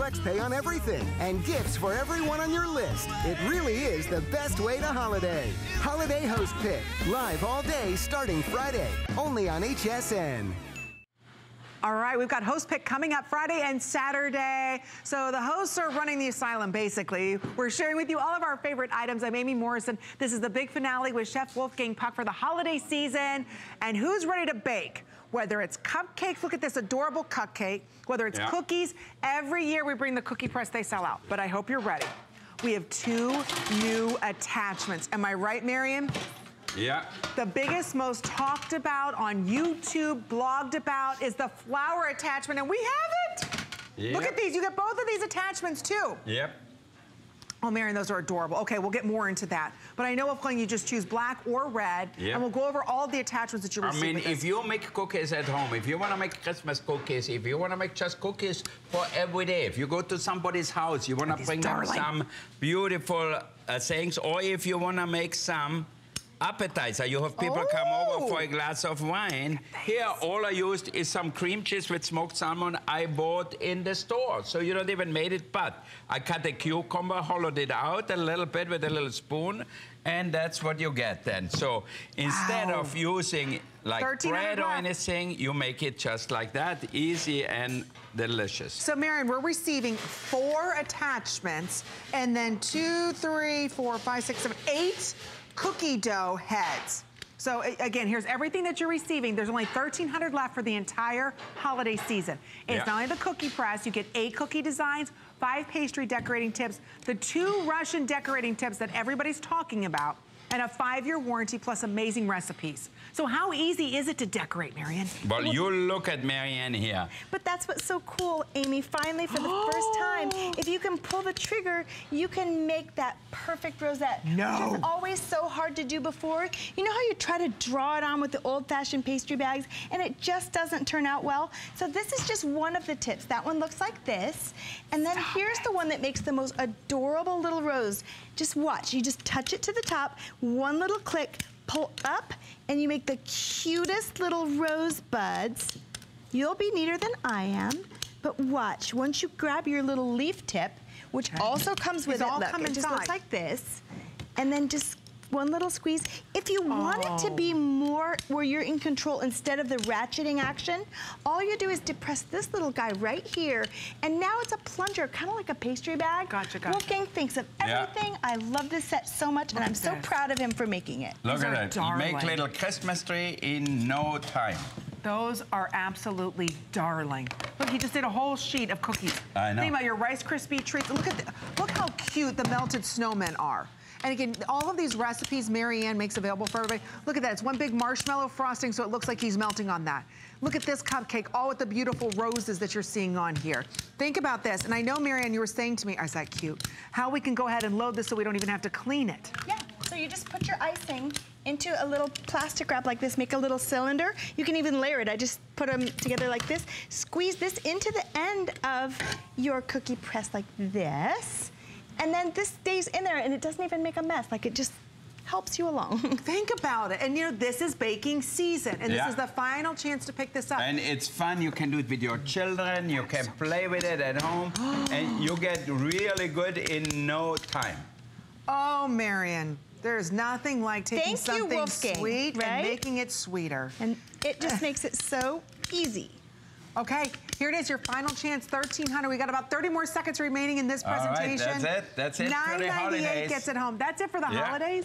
FlexPay on everything and gifts for everyone on your list. It really is the best way to holiday. Holiday Host Pick, live all day starting Friday, only on HSN. All right, we've got host pick coming up Friday and Saturday. So the hosts are running the asylum, basically. We're sharing with you all of our favorite items. I'm Amy Morrison. This is the big finale with Chef Wolfgang Puck for the holiday season. And who's ready to bake? Whether it's cupcakes, look at this adorable cupcake, whether it's yeah. cookies, every year we bring the cookie press, they sell out. But I hope you're ready. We have two new attachments. Am I right, Marian? Yeah. The biggest, most talked about on YouTube, blogged about, is the flower attachment, and we have it. Yep. Look at these. You get both of these attachments, too. Yep. Oh, Marian, those are adorable. Okay, we'll get more into that. But I know, of course, you just choose black or red, yep. and we'll go over all the attachments that you receive I mean, if you make cookies at home, if you want to make Christmas cookies, if you want to make just cookies for every day, if you go to somebody's house, you want to bring darling. them some beautiful uh, things, or if you want to make some appetizer. You have people oh. come over for a oh. glass of wine. Here, all I used is some cream cheese with smoked salmon I bought in the store. So you don't even made it, but I cut a cucumber, hollowed it out a little bit with a little spoon, and that's what you get then. So instead wow. of using like bread or anything, you make it just like that, easy and delicious. So Marian, we're receiving four attachments and then two, three, four, five, six, seven, eight cookie dough heads. So again, here's everything that you're receiving. There's only 1,300 left for the entire holiday season. It's yeah. not only the cookie press, you get eight cookie designs, five pastry decorating tips, the two Russian decorating tips that everybody's talking about, and a five-year warranty plus amazing recipes. So how easy is it to decorate, Marian? Well, you look at Marian here. But that's what's so cool, Amy. Finally, for the first time, if you can pull the trigger, you can make that perfect rosette. No. Which is always so hard to do before. You know how you try to draw it on with the old-fashioned pastry bags, and it just doesn't turn out well? So this is just one of the tips. That one looks like this. And then Stop here's it. the one that makes the most adorable little rose. Just watch. You just touch it to the top, one little click, pull up, and you make the cutest little rose buds. You'll be neater than I am, but watch, once you grab your little leaf tip, which also comes with These it, look, it just looks like this, and then just one little squeeze. If you oh. want it to be more where you're in control instead of the ratcheting action, all you do is depress this little guy right here, and now it's a plunger, kind of like a pastry bag. Gotcha, gotcha. Wolfgang thinks of everything. Yeah. I love this set so much, Look and I'm so this. proud of him for making it. Look These at it. Darling. Make little Christmas tree in no time. Those are absolutely darling. Look, he just did a whole sheet of cookies. I know. Think about your Rice Krispie treats. Look at the, look how cute the melted snowmen are. And again, all of these recipes Marian makes available for everybody. Look at that, it's one big marshmallow frosting so it looks like he's melting on that. Look at this cupcake, all with the beautiful roses that you're seeing on here. Think about this, and I know Marian, you were saying to me, is that cute? How we can go ahead and load this so we don't even have to clean it. Yeah, so you just put your icing into a little plastic wrap like this, make a little cylinder. You can even layer it. I just put them together like this. Squeeze this into the end of your cookie press like this. And then this stays in there and it doesn't even make a mess. Like it just helps you along. Think about it. And you know, this is baking season. And yeah. this is the final chance to pick this up. And it's fun. You can do it with your children. You can play with it at home. and you get really good in no time. Oh, Marian. There's nothing like taking Thank something you, sweet right? and making it sweeter. And it just makes it so easy. Okay, here it is, your final chance, 1300 We got about 30 more seconds remaining in this presentation. All right, that's it. That's it for the holidays. gets it home. That's it for the yeah. holidays?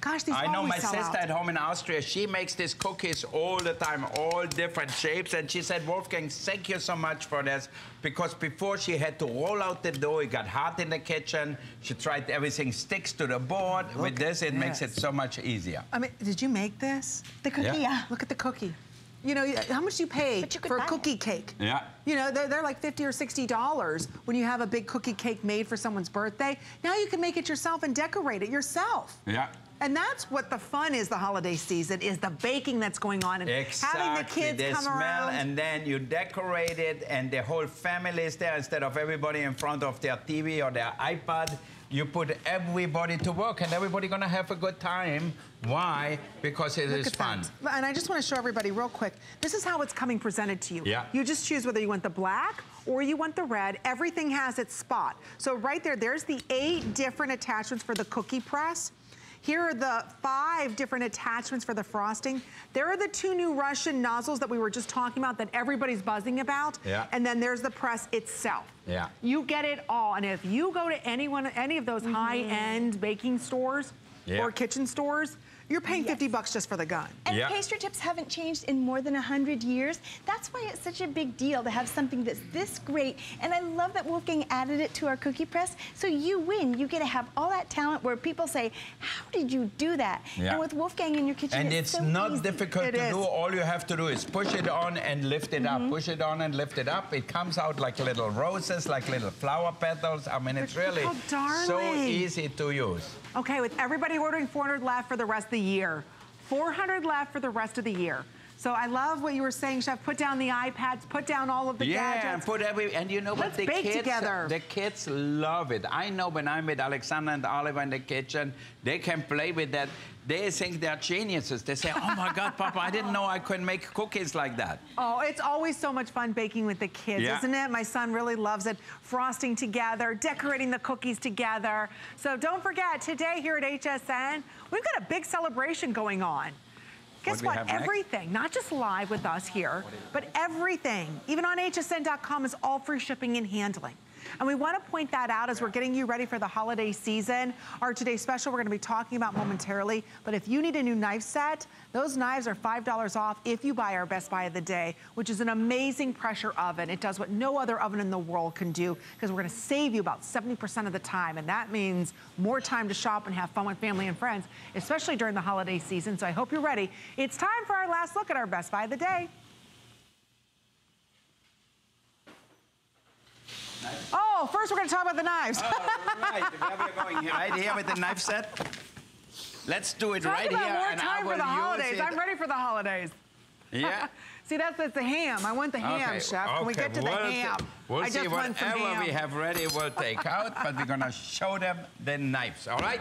Gosh, these I know my sister out. at home in Austria, she makes these cookies all the time, all different shapes. And she said, Wolfgang, thank you so much for this. Because before she had to roll out the dough, it got hot in the kitchen. She tried everything sticks to the board. Look With this, it this. makes it so much easier. I mean, did you make this? The cookie, yeah. yeah. Look at the cookie. You know, how much do you pay you for a cookie it. cake? Yeah. You know, they're, they're like 50 or $60 when you have a big cookie cake made for someone's birthday. Now you can make it yourself and decorate it yourself. Yeah. And that's what the fun is the holiday season, is the baking that's going on and exactly. having the kids the come smell, around. And then you decorate it and the whole family is there instead of everybody in front of their TV or their iPad. You put everybody to work and everybody gonna have a good time Why? Because it Look is at fun. that. And I just want to show everybody real quick. This is how it's coming presented to you. Yeah. You just choose whether you want the black or you want the red. Everything has its spot. So right there, there's the eight different attachments for the cookie press. Here are the five different attachments for the frosting. There are the two new Russian nozzles that we were just talking about that everybody's buzzing about. Yeah. And then there's the press itself. Yeah. You get it all. And if you go to any one, any of those mm-hmm. high-end baking stores Yeah. or kitchen stores, you're paying 50 bucks just for the gun. And Yeah. pastry tips haven't changed in more than 100 years. That's why it's such a big deal to have something that's this great. And I love that Wolfgang added it to our cookie press. So you win. You get to have all that talent where people say, how did you do that? Yeah. And with Wolfgang in your kitchen, And it's, it's so not easy. difficult It to is. do. All you have to do is push it on and lift it Mm-hmm. up. Push it on and lift it up. It comes out like little roses, like little flower petals. I mean, it's really so easy to use. Okay, with everybody ordering 400 left for the rest of the year. 400 left for the rest of the year. So I love what you were saying, Chef. Put down the iPads, put down all of the Yeah, and gadgets. put every and you know what Let's the bake kids together. the kids love it. I know when I'm with Alexander and Oliver in the kitchen, they can play with that. They think they're geniuses. They say, "Oh my God, Papa, I didn't know I could make cookies like that." Oh, it's always so much fun baking with the kids, Yeah. isn't it? My son really loves it. Frosting together, decorating the cookies together. So don't forget, today here at HSN, we've got a big celebration going on. Guess What what? have next? Everything, not just live with us here, but everything, even on hsn.com, is all free shipping and handling. And we want to point that out as we're getting you ready for the holiday season. Our today's special we're going to be talking about momentarily. But if you need a new knife set, those knives are $5 off if you buy our Best Buy of the Day, which is an amazing pressure oven. It does what no other oven in the world can do because we're going to save you about 70% of the time. And that means more time to shop and have fun with family and friends, especially during the holiday season. So I hope you're ready. It's time for our last look at our Best Buy of the Day. Oh, first we're going to talk about the knives. All right, where we're going here, right here with the knife set. Let's do it Talk right about here, more time for the holidays. It. I'm ready for the holidays. Yeah. See, that's, that's the ham. I want the ham, Okay, chef. Can we get to the we'll ham? t- We'll I see just want some whatever ham. we have ready, we'll take out, but we're gonna show them the knives, all right?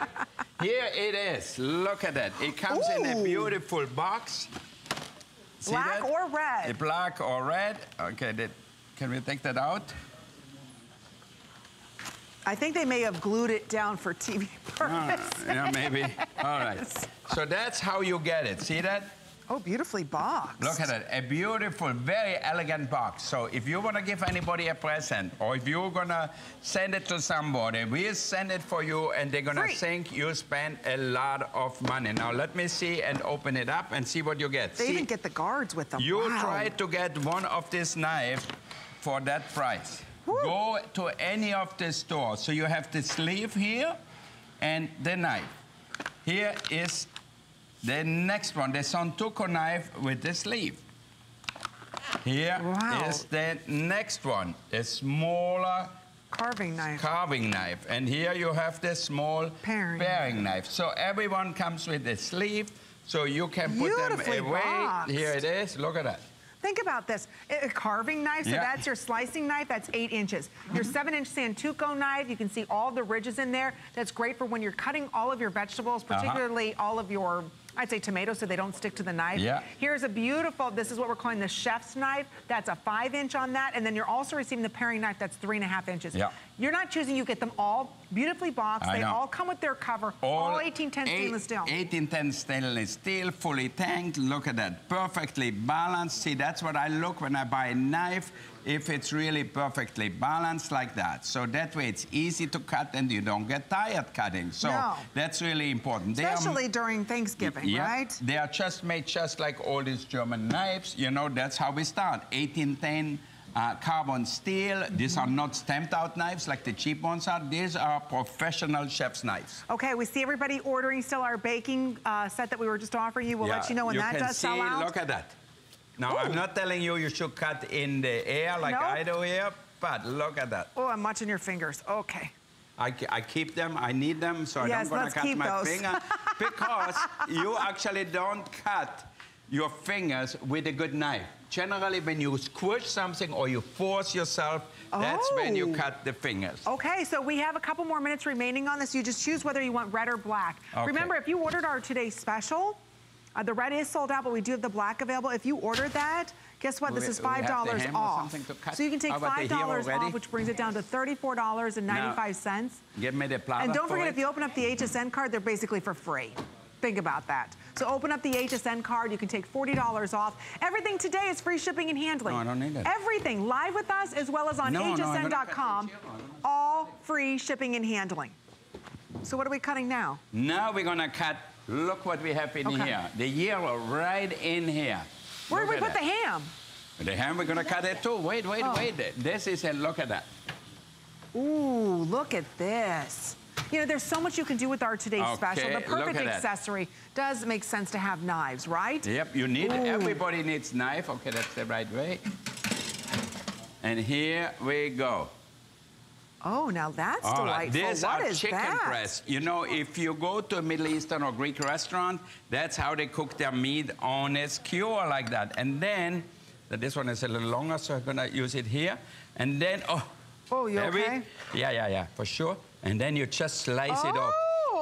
Here it is, look at that. It comes in a beautiful box. See Black that? or red? A black or red. Okay, that, can we take that out? I think they may have glued it down for TV Ah, purpose. yeah, maybe. All right. So that's how you get it. See that? Oh, beautifully boxed. Look at it, a beautiful, very elegant box. So if you want to give anybody a present, or if you're gonna send it to somebody, we'll send it for you, and they're gonna think you spent a lot of money. Now let me see and open it up and see what you get. They see, even get the guards with them. you wow. try to get one of this knife for that price. Woo. Go to any of the stores. So you have the sleeve here and the knife. Here is the next one, the Santoku knife with the sleeve. Here is Wow. the next one, a smaller Carving knife. carving knife. And here you have the small Paring. knife. So everyone comes with a sleeve, so you can put them away. boxed. Here it is, look at that. Think about this. A carving knife, so Yeah. that's your slicing knife, that's eight inches. Your seven inch Santoku knife, you can see all the ridges in there. That's great for when you're cutting all of your vegetables, Uh-huh. particularly all of your, I'd say tomatoes, so they don't stick to the knife. Yeah. Here's a beautiful, this is what we're calling the chef's knife. That's a five inch on that. And then you're also receiving the paring knife, that's three and a half inches. Yeah. You're not choosing, you get them all beautifully boxed. I they know. all come with their cover, all, 1810 eight- stainless steel. 1810 stainless steel, fully tanked. Look at that, perfectly balanced. See, that's what I look when I buy a knife, if it's really perfectly balanced like that. So that way it's easy to cut and you don't get tired cutting. So No. that's really important. They are- Especially during Thanksgiving, yeah, right? They are just made just like all these German knives. You know, that's how we start. 1810 uh, carbon steel. These are not stamped out knives like the cheap ones are. These are professional chef's knives. Okay, we see everybody ordering still our baking uh, set that we were just offering you. We'll let you know when that can does see, sell out. Look at that. Now, I'm not telling you you should cut in the air like Nope. I do here, but look at that. Oh, I'm watching your fingers. Okay. I, I keep them, I need them, so Yes, I don't want to cut my those. finger because you actually don't cut your fingers with a good knife. Generally, when you squish something or you force yourself, that's when you Oh. cut the fingers. Okay, so we have a couple more minutes remaining on this. You just choose whether you want red or black. Okay. Remember, if you ordered our today's special, uh, the red is sold out, but we do have the black available. If you ordered that, guess what? This is $5 off. something to cut? So you can take How about the five here dollars off, which brings it down to thirty-four dollars and ninety-five cents. Give me the And don't forget, it. if you open up the HSN card, they're basically for free. Think about that. So open up the HSN card. You can take $40 off. Everything today is free shipping and handling. No, I don't need it. Everything live with us as well as on No, no, I'm gonna cut hsn.com. zero. all free shipping and handling. So what are we cutting now? Now we're gonna cut, look what we have in Okay. here. The yellow right in here. Where Look did we put the ham? The ham, we're gonna cut it too. Wait, wait, Oh. wait. This is a look at that. Ooh, look at this. You know, there's so much you can do with our today's special. The perfect at that. accessory does make sense to have knives, right? Yep, you need Ooh. everybody needs knife. Okay, that's the right way. And here we go. Oh, now that's All right, delightful. these What are is chicken that? breasts. You know, if you go to a Middle Eastern or Greek restaurant, that's how they cook their meat on a skewer like that. And then, this one is a little longer, so I'm gonna use it here. And then, oh, Oh, you we- okay? Yeah, yeah, yeah, for sure. And then you just slice it off.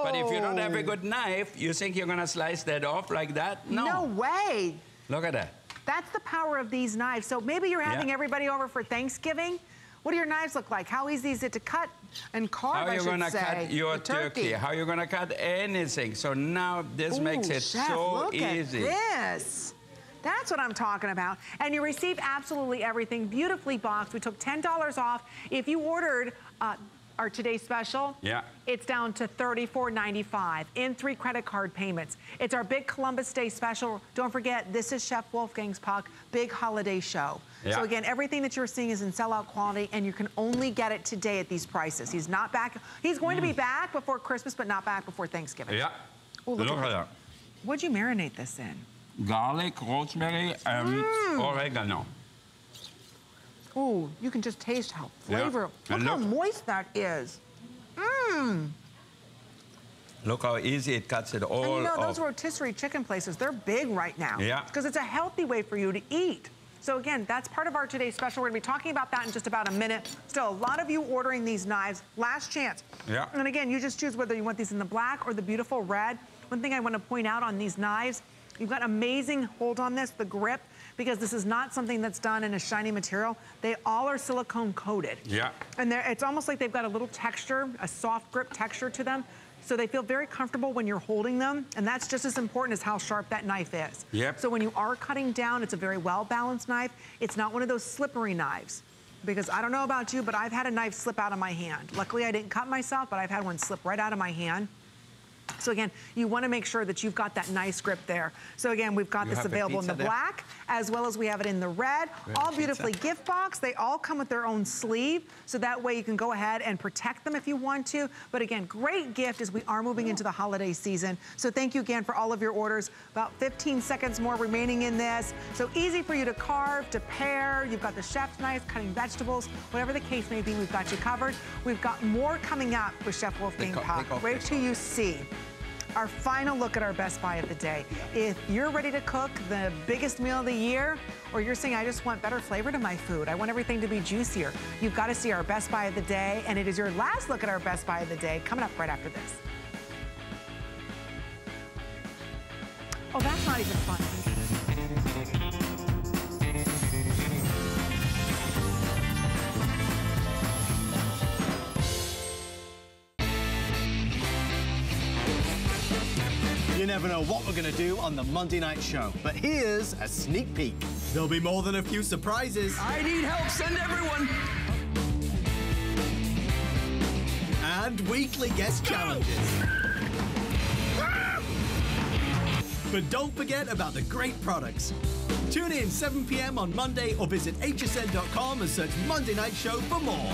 But if you don't have a Oh. good knife, you think you're gonna slice that off like that? No. No way. Look at that. That's the power of these knives. So maybe you're having Yeah. everybody over for Thanksgiving. What do your knives look like? How easy is it to cut and carve, How I you gonna say? cut your the turkey? How are you gonna cut anything? So now this makes Ooh, it chef, so look easy. At this. That's what I'm talking about. And you receive absolutely everything beautifully boxed. We took $10 off. If you ordered uh, our today's special, Yeah. it's down to $34.95 in three credit card payments. It's our big Columbus Day special. Don't forget, this is Chef Wolfgang's Puck big holiday show. Yeah. So again, everything that you're seeing is in sellout quality, and you can only get it today at these prices. He's not back. He's going to be back before Christmas, but not back before Thanksgiving. Mm. Yeah. Ooh, look Look at at that. What'd you marinate this in? Garlic, rosemary, and Mm. oregano. Ooh, you can just taste how Yeah. flavor. Look, And how moist that is. Mmm. Look how easy it cuts it all And you know, those off. rotisserie chicken places, they're big right now. Yeah. Because it's a healthy way for you to eat. So again, that's part of our today's special. We're gonna be talking about that in just about a minute. Still, a lot of you ordering these knives. Last chance. Yeah. And again, you just choose whether you want these in the black or the beautiful red. One thing I wanna point out on these knives, you've got amazing hold on this, the grip, because this is not something that's done in a shiny material. They all are silicone coated. Yeah. And it's almost like they've got a little texture, a soft grip texture to them. So they feel very comfortable when you're holding them. And that's just as important as how sharp that knife is. Yep. So when you are cutting down, it's a very well-balanced knife. It's not one of those slippery knives. Because I don't know about you, but I've had a knife slip out of my hand. Luckily, I didn't cut myself, but I've had one slip right out of my hand. So again, you want to make sure that you've got that nice grip there. So again, we've got You this available in the there? black, as well as we have it in the red, all pizza. beautifully gift box. They all come with their own sleeve, so that way you can go ahead and protect them if you want to. But again, great gift as we are moving into the holiday season. So thank you again for all of your orders. About 15 seconds more remaining in this. So easy for you to carve, to pair. You've got the chef's knife, cutting vegetables, whatever the case may be, we've got you covered. We've got more coming up with Chef Wolfgang Take off- Puck. take Wait till you see our final look at our best buy of the day. If you're ready to cook the biggest meal of the year, or you're saying, I just want better flavor to my food, I want everything to be juicier, you've got to see our best buy of the day, and it is your last look at our best buy of the day coming up right after this. Oh, that's not even fun. You never know what we're going to do on the Monday night show, but here's a sneak peek. There'll be more than a few surprises I need help. Send everyone. and weekly guest challenges. But don't forget about the great products. Tune in 7 p.m. on Monday or visit hsn.com and search Monday Night Show for more.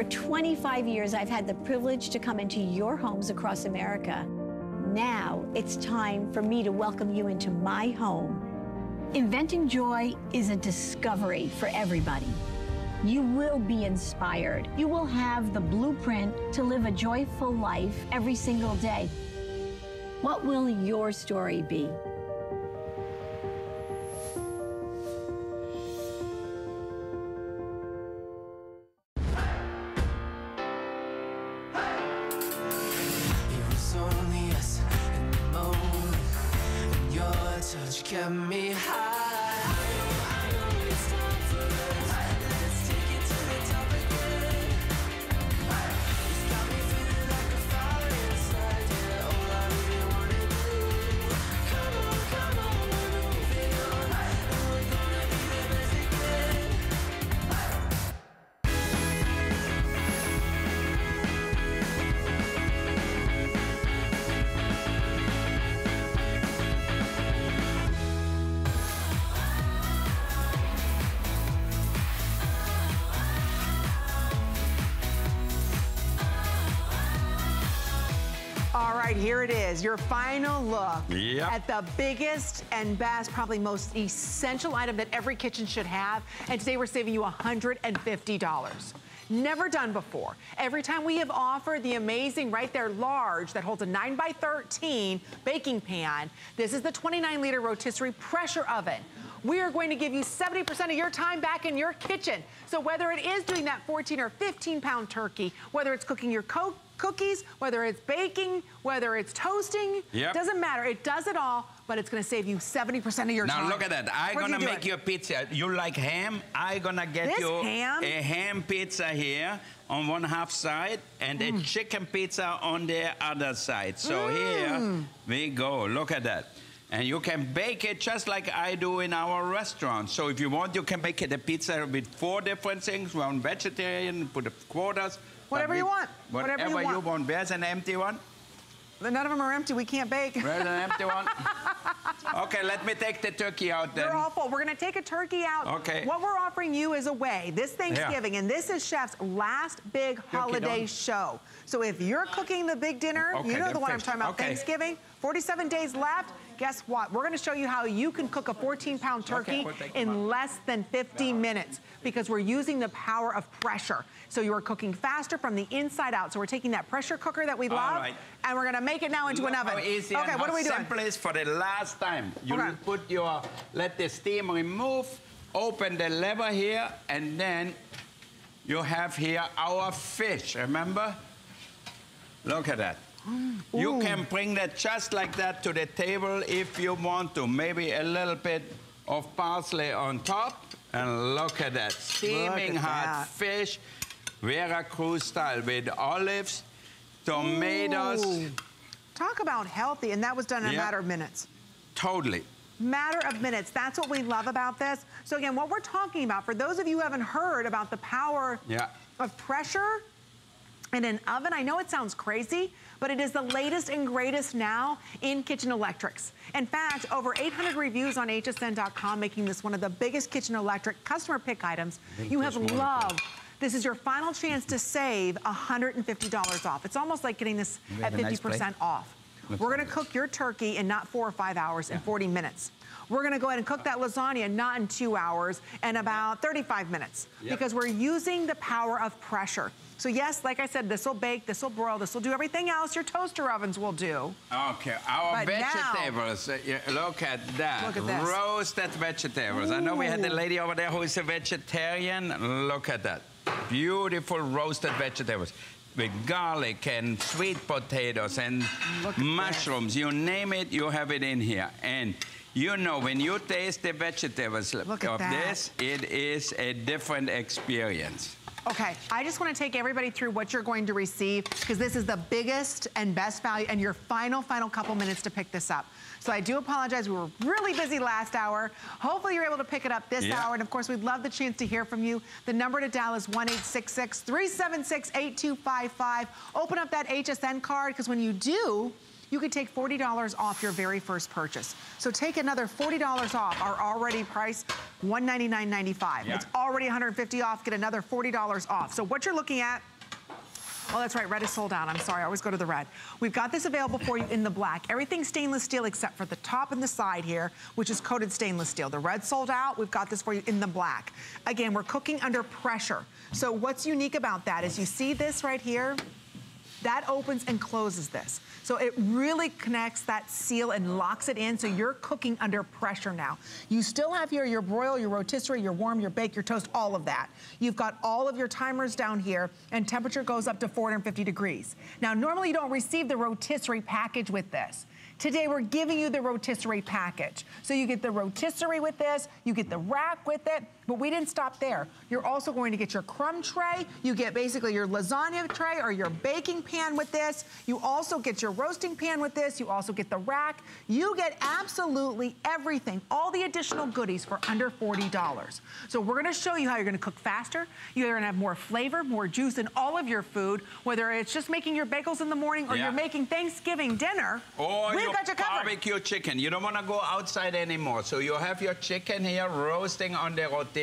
For 25 years, I've had the privilege to come into your homes across America. Now it's time for me to welcome you into my home. Inventing joy is a discovery for everybody. You will be inspired. You will have the blueprint to live a joyful life every single day. What will your story be? Is, your final look Yep. at the biggest and best, probably most essential item that every kitchen should have. And today we're saving you $150. Never done before. Every time we have offered the amazing right there large that holds a 9 by 13 baking pan, this is the 29 liter rotisserie pressure oven. We are going to give you 70% of your time back in your kitchen. So whether it is doing that 14 or 15 pound turkey, whether it's cooking your co cookies, whether it's baking, whether it's toasting, Yep. doesn't matter. It does it all, but it's gonna save you 70% of your Now time. Now look at that. I'm What are you gonna doing? make you a pizza. You like ham? I'm gonna get This you ham? a ham pizza here on one half side and Mm. a chicken pizza on the other side. So Mm. here we go. Look at that. And you can bake it just like I do in our restaurant. So if you want, you can make it a pizza with four different things. One vegetarian, put the quarters. Whatever you want. Whatever you Whatever want. Where's an empty one? None of them are empty. We can't bake. Where's an empty one? okay, let me take the turkey out then. They're all full. We're gonna take a turkey out. Okay. What we're offering you is a way this Thanksgiving, and this is Chef's last big holiday done. show. So if you're cooking the big dinner, Okay, you know the one I'm talking about, Okay. Thanksgiving, 47 days left. Guess what? We're gonna show you how you can cook a 14 pound turkey we'll take them in less than 50 minutes because we're using the power of pressure. So you are cooking faster from the inside out. So we're taking that pressure cooker that we love right. and we're gonna make it now into Look an oven. Okay, what are we doing? simple is for the last time. You Okay. put your, let the steam remove, open the lever here, and then you have here our fish, remember? Look at that. You can bring that just like that to the table if you want to. Maybe a little bit of parsley on top. And look at that. Steaming at hot that. fish, Veracruz style with olives, tomatoes. Ooh. Talk about healthy, and that was done in a matter of minutes. Totally. Matter of minutes. That's what we love about this. So again, what we're talking about, for those of you who haven't heard about the power Yeah. of pressure in an oven, I know it sounds crazy, but it is the latest and greatest now in kitchen electrics. In fact, over 800 reviews on hsn.com, making this one of the biggest kitchen electric customer pick items. You have loved. This is your final chance to save $150 off. It's almost like getting this at have a nice 50% off. Looks We're gonna cook your turkey in not four or five hours, in 40 minutes. We're gonna go ahead and cook that lasagna not in two hours, and about 35 minutes. Yep. Because we're using the power of pressure. So yes, like I said, this will bake, this will broil, this will do everything else your toaster ovens will do. Okay, our But vegetables. uh, yeah, look at that. Look at this. Roasted vegetables. I know we had the lady over there who is a vegetarian. Look at that. Beautiful roasted vegetables with garlic and sweet potatoes and Look mushrooms. You name it, you have it in here. And you know, when you taste the vegetables Look of this, it is a different experience. Okay, I just want to take everybody through what you're going to receive because this is the biggest and best value and your final, final couple minutes to pick this up. So I do apologize. We were really busy last hour. Hopefully you're able to pick it up this Yeah. hour. And of course, we'd love the chance to hear from you. The number to dial is 1-866-376-8255. Open up that HSN card because when you do, you could take $40 off your very first purchase. So take another $40 off our already priced $199.95. Yeah. It's already 150 off, get another $40 off. So what you're looking at Oh, that's right, red is sold out. I'm sorry, I always go to the red. We've got this available for you in the black. Everything stainless steel except for the top and the side here, which is coated stainless steel. The red sold out, we've got this for you in the black. Again, we're cooking under pressure. So what's unique about that is you see this right here? That opens and closes this. So it really connects that seal and locks it in so you're cooking under pressure now. You still have here your broil, your rotisserie, your warm, your bake, your toast, all of that. You've got all of your timers down here and temperature goes up to 450 degrees. Now, normally you don't receive the rotisserie package with this. Today we're giving you the rotisserie package. So you get the rotisserie with this, you get the rack with it, but we didn't stop there. You're also going to get your crumb tray, you get basically your lasagna tray or your baking pan with this. You also get your roasting pan with this, you also get the rack. You get absolutely everything, all the additional goodies for under $40. So we're gonna show you how you're gonna cook faster, you're gonna have more flavor, more juice in all of your food, whether it's just making your bagels in the morning or Yeah. you're making Thanksgiving dinner. Or We've your got you covered. barbecue chicken. You don't want to go outside anymore. So you have your chicken here roasting on the rotisserie,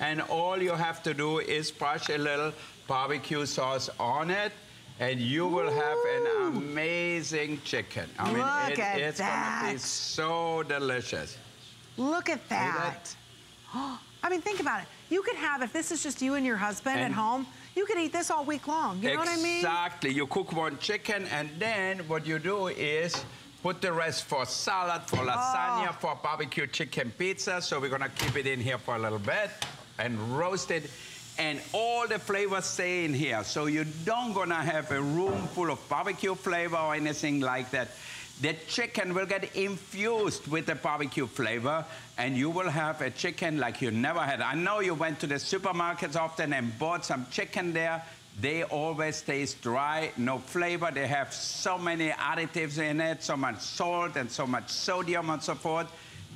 and all you have to do is brush a little barbecue sauce on it, and you will have an amazing chicken. I mean, Look it- at it's gonna be so delicious. Look at that. I mean, think about it. You could have, if this is just you and your husband at home, you could eat this all week long. You know what I mean? Exactly. You cook one chicken, and then what you do is put the rest for salad, for lasagna, Oh. for barbecue chicken pizza. So we're gonna keep it in here for a little bit and roast it. And all the flavors stay in here. So you don't gonna have a room full of barbecue flavor or anything like that. The chicken will get infused with the barbecue flavor, and you will have a chicken like you never had. I know you went to the supermarkets often and bought some chicken there. They always taste dry, no flavor. They have so many additives in it, so much salt and so much sodium and so forth.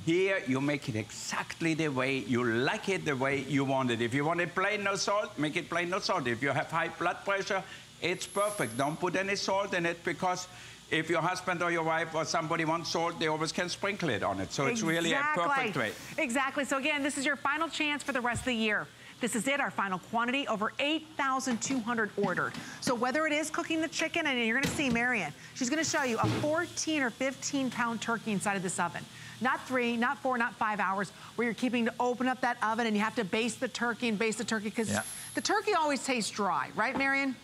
Here, you make it exactly the way you like it, the way you want it. If you want it plain, no salt, make it plain, no salt. If you have high blood pressure, it's perfect. Don't put any salt in it because if your husband or your wife or somebody wants salt, they always can sprinkle it on it. So it's really a perfect way. Exactly. So again, this is your final chance for the rest of the year. This is it, our final quantity, over 8,200 ordered. So whether it is cooking the chicken, and you're gonna see Marian, she's gonna show you a 14 or 15 pound turkey inside of this oven. Not three, not four, not five hours, where you're keeping to open up that oven and you have to baste the turkey and baste the turkey, because Yeah. the turkey always tastes dry, right, Marian?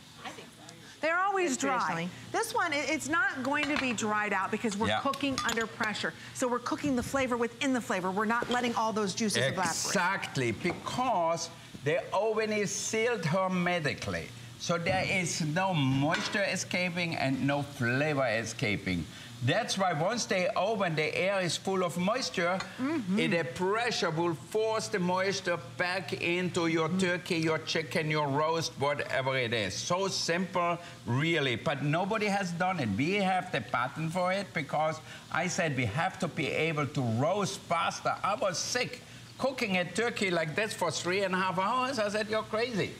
They're always dry. This one, it's not going to be dried out because we're Yeah. cooking under pressure. So we're cooking the flavor within the flavor. We're not letting all those juices evaporate. Exactly, because the oven is sealed hermetically. So there is no moisture escaping and no flavor escaping. That's why once they open, the air is full of moisture. Mm-hmm. and The pressure will force the moisture back into your turkey, your chicken, your roast, whatever it is. So simple, really. But nobody has done it. We have the patent for it because I said we have to be able to roast faster. I was sick cooking a turkey like this for three and a half hours. I said, you're crazy.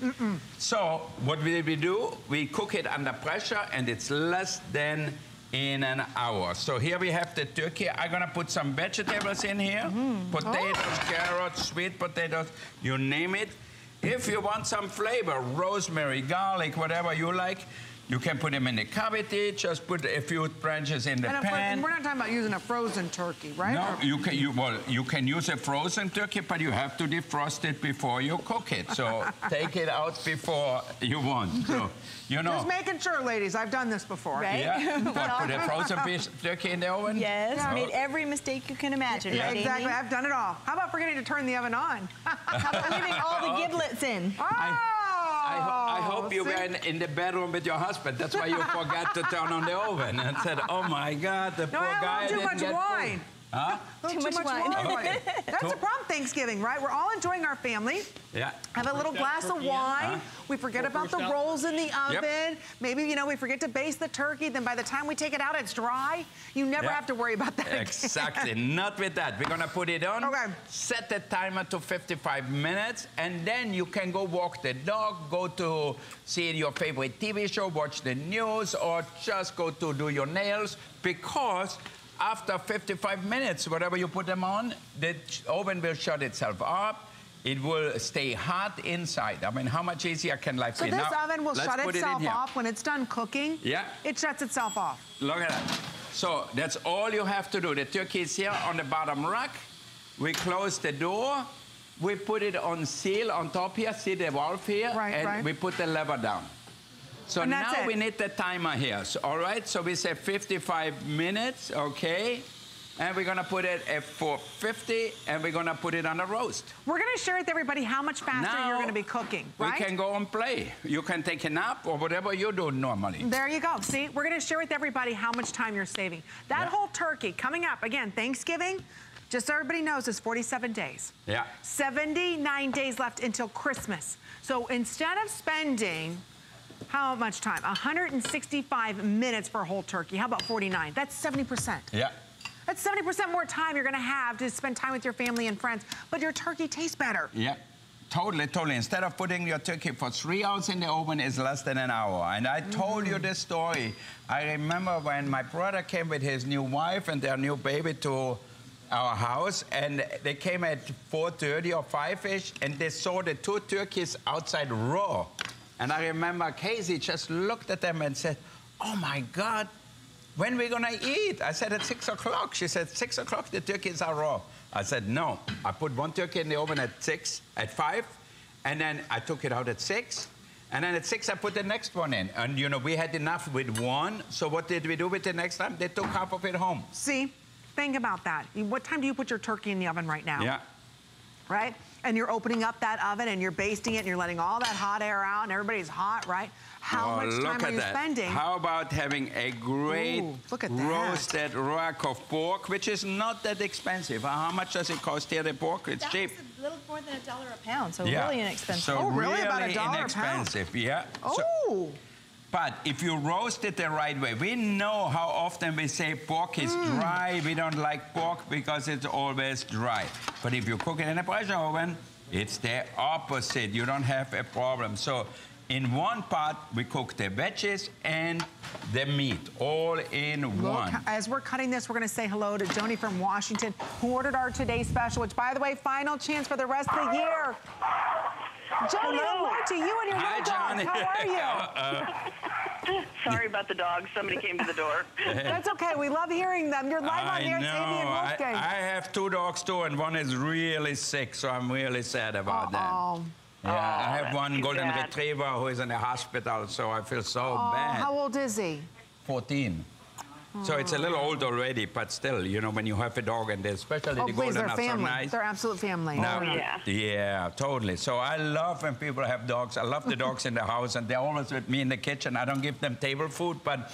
So what did we do? We cook it under pressure and it's less than in an hour. So here we have the turkey. I'm gonna put some vegetables in here. Mm-hmm. Potatoes, oh. carrots, sweet potatoes, you name it. If you want some flavor, rosemary, garlic, whatever you like, you can put them in the cavity. Just put a few branches in the And pan. we're not talking about using a frozen turkey, right? No, Or- you can you well you can use a frozen turkey, but you have to defrost it before you cook it. So take it out before you want. So you know. Just making sure, ladies. I've done this before. Right? yeah, what, put a frozen piece turkey in the oven. Yes, Yeah. made every mistake you can imagine, Yeah, right, exactly. Amy? I've done it all. How about forgetting to turn the oven on? How about leaving all the giblets in? Oh, I, ho- I hope you see? were in, in the bedroom with your husband. That's why you forgot to turn on the oven and said, "Oh my God, the No, poor I guy had too didn't much get food." Wine. Huh? A little Too much wine. wine. That's a problem Thanksgiving, right? We're all enjoying our family. Yeah. Have a little glass of wine. Huh? We forget Go about the out. rolls in the Yep. oven. Maybe, you know, we forget to baste the turkey. Then by the time we take it out, it's dry. You never Yeah. have to worry about that again. Exactly, not with that. We're gonna put it on. Okay. Set the timer to 55 minutes, and then you can go walk the dog, go to see your favorite TV show, watch the news, or just go to do your nails because. After 55 minutes, whatever you put them on, the oven will shut itself up. It will stay hot inside. I mean, how much easier can life So be? this Now, oven will shut put it itself off when it's done cooking. Yeah. It shuts itself off. Look at that. So that's all you have to do. The turkey is here on the bottom rack. We close the door. We put it on seal on top here. See the valve here? Right, and right. we put the lever down. So now it. we need the timer here. So, all right, so we say 55 minutes, okay? And we're gonna put it at 450 and we're gonna put it on a roast. We're going to share with everybody how much faster Now you're going to be cooking, right? We can go and play. You can take a nap or whatever you do normally. There you go. See, we're going to share with everybody how much time you're saving. That Yeah. whole turkey coming up, again, Thanksgiving, just so everybody knows, it's 47 days. Yeah. 79 days left until Christmas. So instead of spending how much time? 165 minutes for a whole turkey. How about 49? That's 70%. Yeah. That's 70% more time you're gonna have to spend time with your family and friends, but your turkey tastes better. Yeah, totally, totally. Instead of putting your turkey for three hours in the oven, it's less than an hour. And I told you this story. I remember when my brother came with his new wife and their new baby to our house, and they came at 4:30 or 5ish, and they saw the two turkeys outside raw. And I remember Casey just looked at them and said, "Oh my God." When we gonna eat? I said at six o'clock. She said six o'clock. The turkeys are raw. I said no. I put one turkey in the oven at six, at five, and then I took it out at six, and then at six I put the next one in. And you know we had enough with one. So what did we do with the next time? They took half of it home. See, think about that. What time do you put your turkey in the oven right now? Yeah. right? And you're opening up that oven and you're basting it and you're letting all that hot air out and everybody's hot, right? How Oh, much look time are at you that. spending? How about having a great Ooh, look at that. roasted rack of pork, which is not that expensive. Uh, how much does it cost here, the pork? It's That cheap. a little more than a dollar a pound, so Yeah. really inexpensive. So Oh, really? About a really dollar a pound? inexpensive, yeah. So- oh, but if you roast it the right way, we know how often we say pork is mm. dry. We don't like pork because it's always dry. But if you cook it in a pressure oven, it's the opposite. You don't have a problem. So in one pot, we cook the veggies and the meat all in look, one. as we're cutting this, we're gonna say hello to Joni from Washington, who ordered our Today Special, which by the way, final chance for the rest of the year. Joni, hello to you and your Hi, little dog. How are you? Sorry about the dog. Somebody came to the door. That's okay. We love hearing them. You're live on I here, know. Xavier and I, Wolfgang. I have two dogs too, and one is really sick, so I'm really sad about that. Oh, Yeah, I oh, have one golden bad. retriever who is in the hospital, so I feel so oh, bad. how old is he? 14. So it's a little old already, but still, you know, when you have a dog and especially Oh, the please, golden they're are so family. nice. They're absolute family. Now- Oh, yeah. yeah, totally. So I love when people have dogs. I love the dogs in the house, and they're always with me in the kitchen. I don't give them table food, but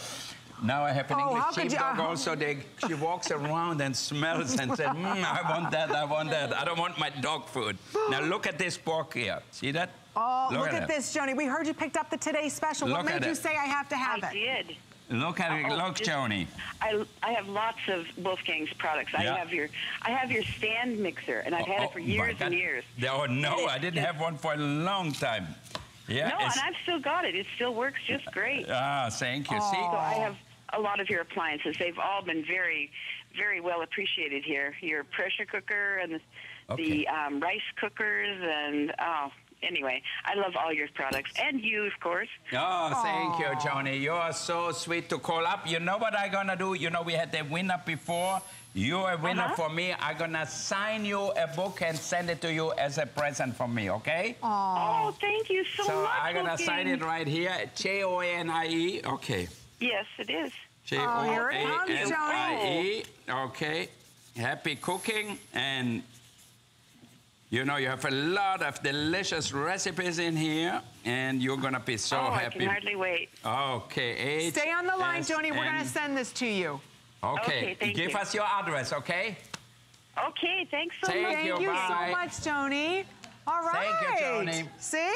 now I have an Oh, English could you- sheepdog uh, also. They, she walks around and smells and says, mm, I want that, I want that. I don't want my dog food. Now look at this pork here. See that? Oh, look, at, it. this, Joni. We heard you picked up the Today Special. what made you it. say I have to have I it? did. Look at it. Oh, Look, Joni. I, I have lots of Wolfgang's products. I have your I have your stand mixer, and I've had Oh, it for my years and years. Oh, no, I didn't have one for a long time. Yeah. No, and I've still got it. It still works just great. Ah, thank you. So See? I have a lot of your appliances. They've all been very, very well appreciated here. Your pressure cooker and the, Okay. the um, rice cookers, and oh, anyway, I love all your products, and you, of course. Oh, thank you, Joni. You are so sweet to call up. You know what I'm gonna do? You know we had the winner before. You're a winner Uh-huh. for me. I'm gonna sign you a book and send it to you as a present from me, okay? Oh, thank you so, so much. I'm gonna sign it right here. J O N I E. Okay. Yes, it is. J Oh, O here it comes, A N I E. Okay. Happy cooking and. You know, you have a lot of delicious recipes in here, and you're gonna be so oh, happy. I can hardly wait. Okay, H Stay on the line, S Joni. We're going to send this to you. Okay, Okay, thank give you. us your address, okay? Okay, thanks so Thank much. Thank you, you, bye. so much, Tony. All right. Thank you, Tony. See?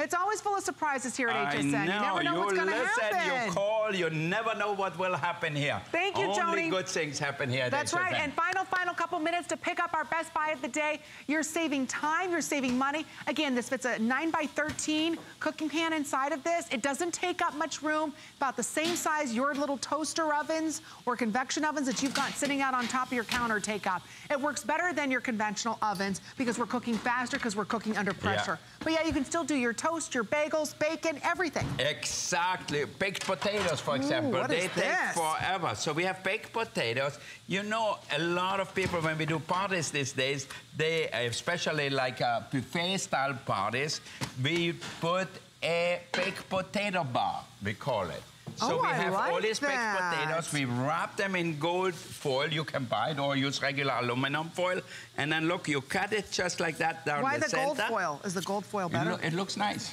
It's always full of surprises here at I HSN. know. You never know what's going to happen. you call, you never know what will happen here. Thank you, Only Tony. good things happen here at That's right. And final, final couple minutes to pick up our best buy of the day. You're saving time, you're saving money. Again, this fits a 9 by 13 cooking pan inside of this. It doesn't take up much room, about the same size your little toaster ovens or convection ovens that you've got sitting out on top of your counter take up. It works better than your conventional ovens because we're cooking faster because we're cooking under pressure. But yeah, you can still do your toast, your bagels, bacon, everything. Exactly. Baked potatoes, for Ooh, example, what they take this? forever. So we have baked potatoes. You know, a lot of people, when we do parties these days, they, especially like uh, buffet-style parties, we put a baked potato bar, we call it. So Oh, we have all these baked potatoes. We wrap them in gold foil. You can buy it or use regular aluminum foil. And then look, you cut it just like that down Why the, the gold foil? Is the gold foil It, better? it looks nice.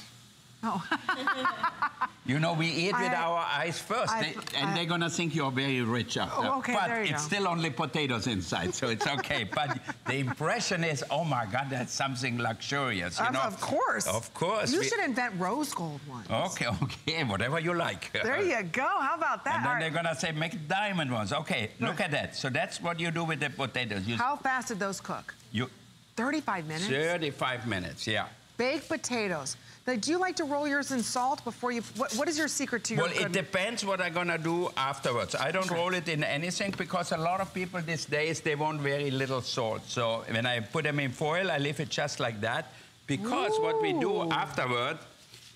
Oh. You know, we eat with our eyes first, I- they- and I- they're gonna think you're very rich after. Oh, okay, but there you it's go. still only potatoes inside, so it's okay. but the impression is, oh my God, that's something luxurious. You Of- know? of course. Of course. You we- should invent rose gold ones. Okay, okay, whatever you like. There you go. How about that? And then All they're right. gonna say, make diamond ones. Okay, look at that. So that's what you do with the potatoes. You, How fast did those cook? you 35 minutes. 35 minutes, yeah. Baked potatoes. Now, do you like to roll yours in salt before you? What, what is your secret to your? Well, it depends what I'm gonna do afterwards. I don't roll it in anything because a lot of people these days they want very little salt. So when I put them in foil, I leave it just like that. Because what we do afterward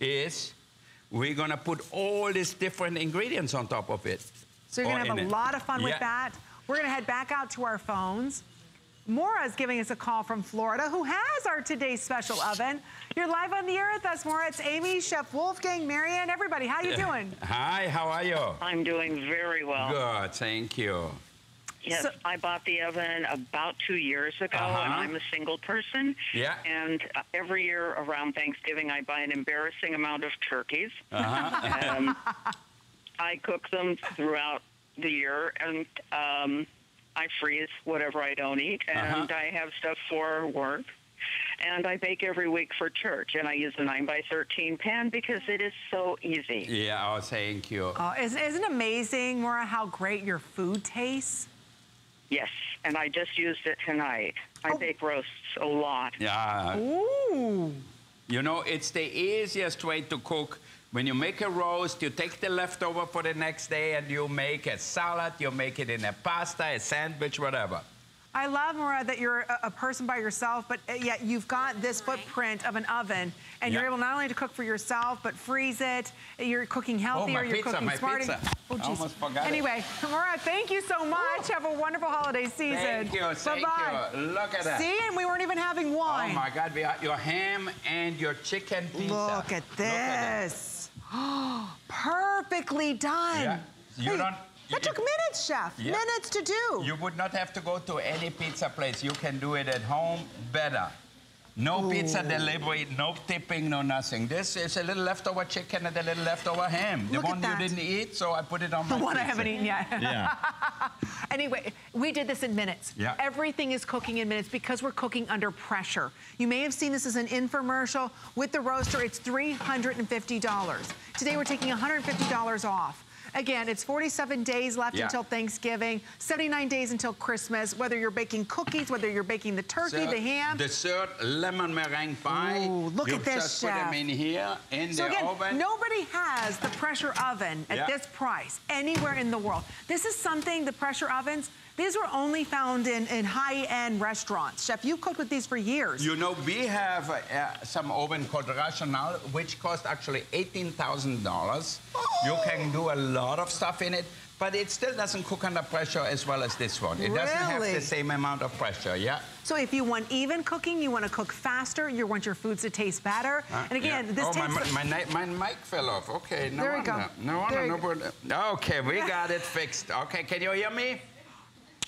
is we're gonna put all these different ingredients on top of it. So you're gonna have a it. lot of fun with that. We're gonna head back out to our phones. Mora is giving us a call from Florida, who has our today's special oven. You're live on the air with us, Mora. It's Amy, Chef Wolfgang, Marian, everybody. How you doing? Hi, how are you? I'm doing very well. Good, thank you. Yes, So- I bought the oven about two years ago, Uh-huh. and I'm a single person. Yeah. And uh, every year around Thanksgiving, I buy an embarrassing amount of turkeys. Uh-huh. um, I cook them throughout the year, and um, I freeze whatever I don't eat, and Uh-huh. I have stuff for work. And I bake every week for church, and I use a 9 by 13 pan because it is so easy. Yeah, oh, thank you. Oh, isn't, isn't it amazing, Mora, how great your food tastes? Yes, and I just used it tonight. I Oh. bake roasts a lot. Yeah, Ooh. You know, it's the easiest way to cook. When you make a roast, you take the leftover for the next day and you make a salad, you make it in a pasta, a sandwich, whatever. I love, Mora, that you're a, a person by yourself, but uh, yet you've got this footprint of an oven, and you're Yeah. able not only to cook for yourself, but freeze it. You're cooking healthier. my you're pizza, cooking my smarter. pizza. Oh, I geez. almost forgot it. Anyway, Mora, thank you so much. Have a wonderful holiday season. Thank you, thank Bye-bye. you. Look at that. See, and we weren't even having wine. Oh my God, we got your ham and your chicken pizza. Look at this. Perfectly done. Yeah. You Hey, don't- That you- took minutes, chef. Yeah. Minutes to do. You would not have to go to any pizza place. You can do it at home better. No pizza delivery, no tipping, no nothing. This is a little leftover chicken and a little leftover ham. The Look one you didn't eat, so I put it on my the one I pizza. haven't eaten yet. Yeah. Anyway, we did this in minutes. Yeah. Everything is cooking in minutes because we're cooking under pressure. You may have seen this as an infomercial. With the roaster, it's $350. Today, we're taking $150 off. Again, it's 47 days left Yeah. until Thanksgiving, 79 days until Christmas. Whether you're baking cookies, whether you're baking the turkey, So, the ham. Dessert lemon meringue pie. Ooh, look you at this, just put them in here in So the again, oven. nobody has the pressure oven at Yeah. this price anywhere in the world. This is something, the pressure ovens, these were only found in, in high-end restaurants. Chef, you've cooked with these for years. You know, we have uh, some oven called Rational, which cost actually $18,000. You can do a lot of stuff in it, but it still doesn't cook under pressure as well as this one. It doesn't have the same amount of pressure, yeah? So if you want even cooking, you want to cook faster, you want your foods to taste better. Uh, and again, yeah. this oh, takes... my, my, my mic fell off. Okay, no There we wonder. go. No wonder. No wonder. Okay, we got it fixed. Okay, can you hear me?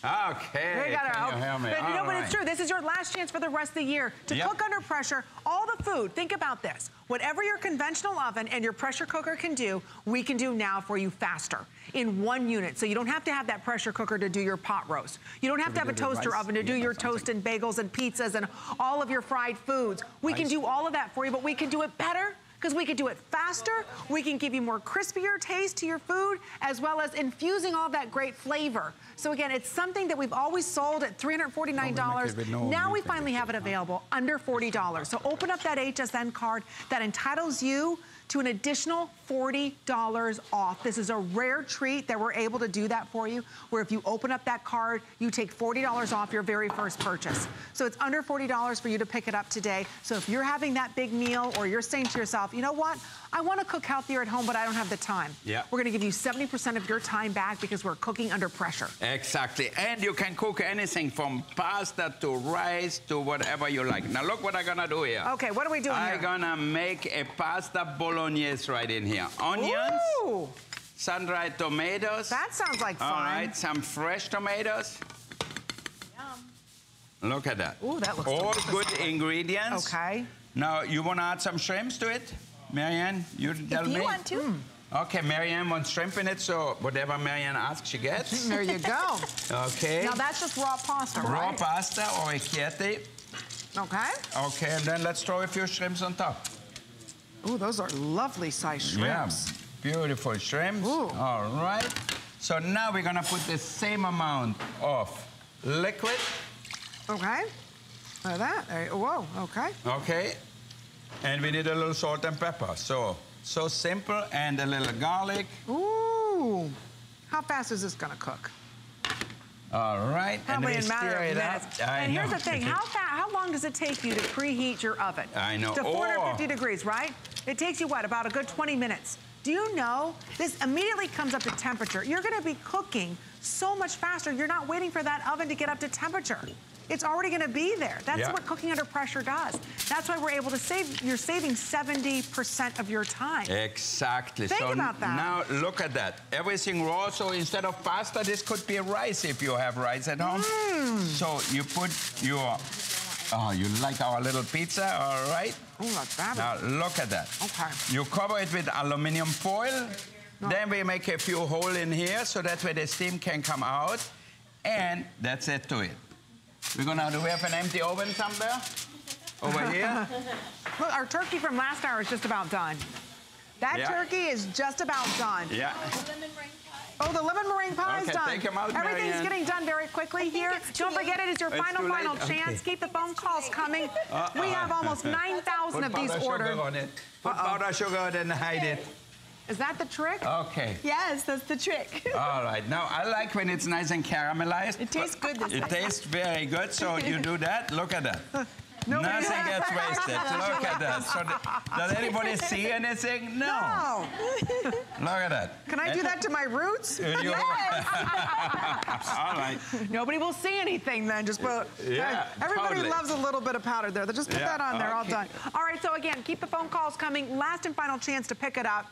Okay. We got our- me? But you know, All but it's true. This is your last chance for the rest of the year to Yep. cook under pressure. All the food, think about this. Whatever your conventional oven and your pressure cooker can do, we can do now for you faster in one unit. So you don't have to have that pressure cooker to do your pot roast. You don't have to have a toaster rice? oven to do your toast and bagels and pizzas and all of your fried foods. We can do all of that for you, but we can do it better because we can do it faster. We can give you more crispier taste to your food, as well as infusing all that great flavor. So again, it's something that we've always sold at $349. no now we finally have it available under $40. So open up that HSN card that entitles you to an additional $40 off. This is a rare treat that we're able to do that for you, where if you open up that card, you take $40 off your very first purchase. So it's under $40 for you to pick it up today. So if you're having that big meal or you're saying to yourself, you know what? I want to cook healthier at home, but I don't have the time. Yeah. We're going to give you 70% of your time back because we're cooking under pressure. Exactly. And you can cook anything from pasta to rice to whatever you like. Now look what I'm gonna do here. Okay, what are we doing I'm here? gonna make a pasta bolognese right in here. Onions, Ooh, sun-dried tomatoes. that sounds like fun. All right, some fresh tomatoes. Yum. Look at that. Ooh, that looks All good ingredients. Okay. Now, you want to add some shrimps to it? Marian, you tell If you me. want to. Hmm. Okay, Marian wants shrimp in it, so whatever Marian asks, she gets. There you go. Okay. Now that's just raw pasta, Raw right? pasta or orecchiette. Okay. Okay, and then let's throw a few shrimps on top. Ooh, those are lovely sized shrimps. Yeah, beautiful shrimps. Ooh. All right. So now we're gonna put the same amount of liquid. Okay. At that. Whoa, okay. Okay. And we need a little salt and pepper. So, so simple, and a little garlic. Ooh. How fast is this gonna cook? All right. and Probably we in a matter of minutes. and here's know. the thing, how fa- how long does it take you to preheat your oven? I know. To 450 Oh. degrees, right? It takes you what, about a good 20 minutes. Do you know this immediately comes up to temperature? You're gonna be cooking so much faster. You're not waiting for that oven to get up to temperature. It's already gonna be there. That's Yeah. what cooking under pressure does. That's why we're able to save, you're saving 70% of your time. Exactly. Think so about that. now look at that. Everything raw. So instead of pasta, this could be rice if you have rice at home. Mm. So you put your. Oh, you like our little pizza, all right? Oh, that's fabulous. Now look at that. Okay. You cover it with aluminum foil. Then we make a few holes in here so that way the steam can come out. And that's it to it. We're gonna, do we have an empty oven somewhere? Over here? Look, our turkey from last hour is just about done. That Yeah. turkey is just about done. Yeah. Oh, the lemon meringue pie is Okay, done. take 'em out, Everything's Marian. getting done very quickly here. Don't too forget it is your It's final, final Okay. chance. Keep the phone calls coming. Uh, we uh. have almost 9,000 Put of these powder ordered. sugar on it. Put powder sugar on it and hide it. Is that the trick? Okay. Yes, that's the trick. All right. Now, I like when it's nice and caramelized. It tastes good this It tastes very good, so you do that. Look at that. Nothing gets wasted. Look at that. So does anybody see anything? No. No. Look at that. Can I do that to my roots? Uh, you- All right. Nobody will see anything then. Just put. Yeah, Everybody totally. loves a little bit of powder there. Just put Yeah, that on there. All done. All right. So again, keep the phone calls coming. Last and final chance to pick it up.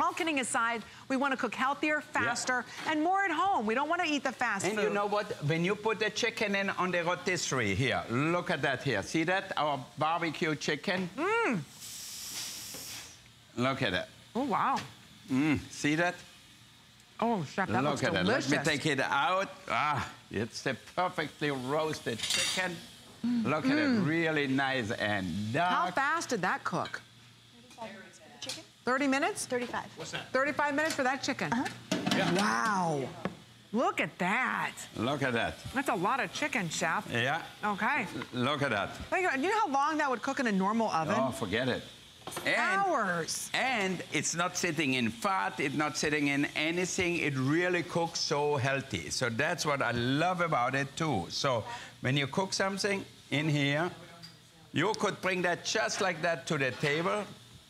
All kidding aside, we want to cook healthier, faster, and more at home. We don't want to eat the fast And food. you know what? When you put the chicken in on the rotisserie here, look at that here. See that? Our barbecue chicken. Mm. Look at that. Oh wow. Mm, see that? Oh, chef, that Look looks at delicious. that. Let me take it out. Ah, it's the perfectly roasted chicken. Look at it, really nice and Mm. How fast did that cook? 30 minutes? 35. What's that? 35 minutes for that chicken? Uh-huh. Wow. Look at that. Look at that. That's a lot of chicken, chef. Yeah, Okay. look at that. Think You know how long that would cook in a normal oven? Oh, forget it. And, Hours. and it's not sitting in fat, it's not sitting in anything. It really cooks so healthy. So that's what I love about it too. So when you cook something in here, you could bring that just like that to the table.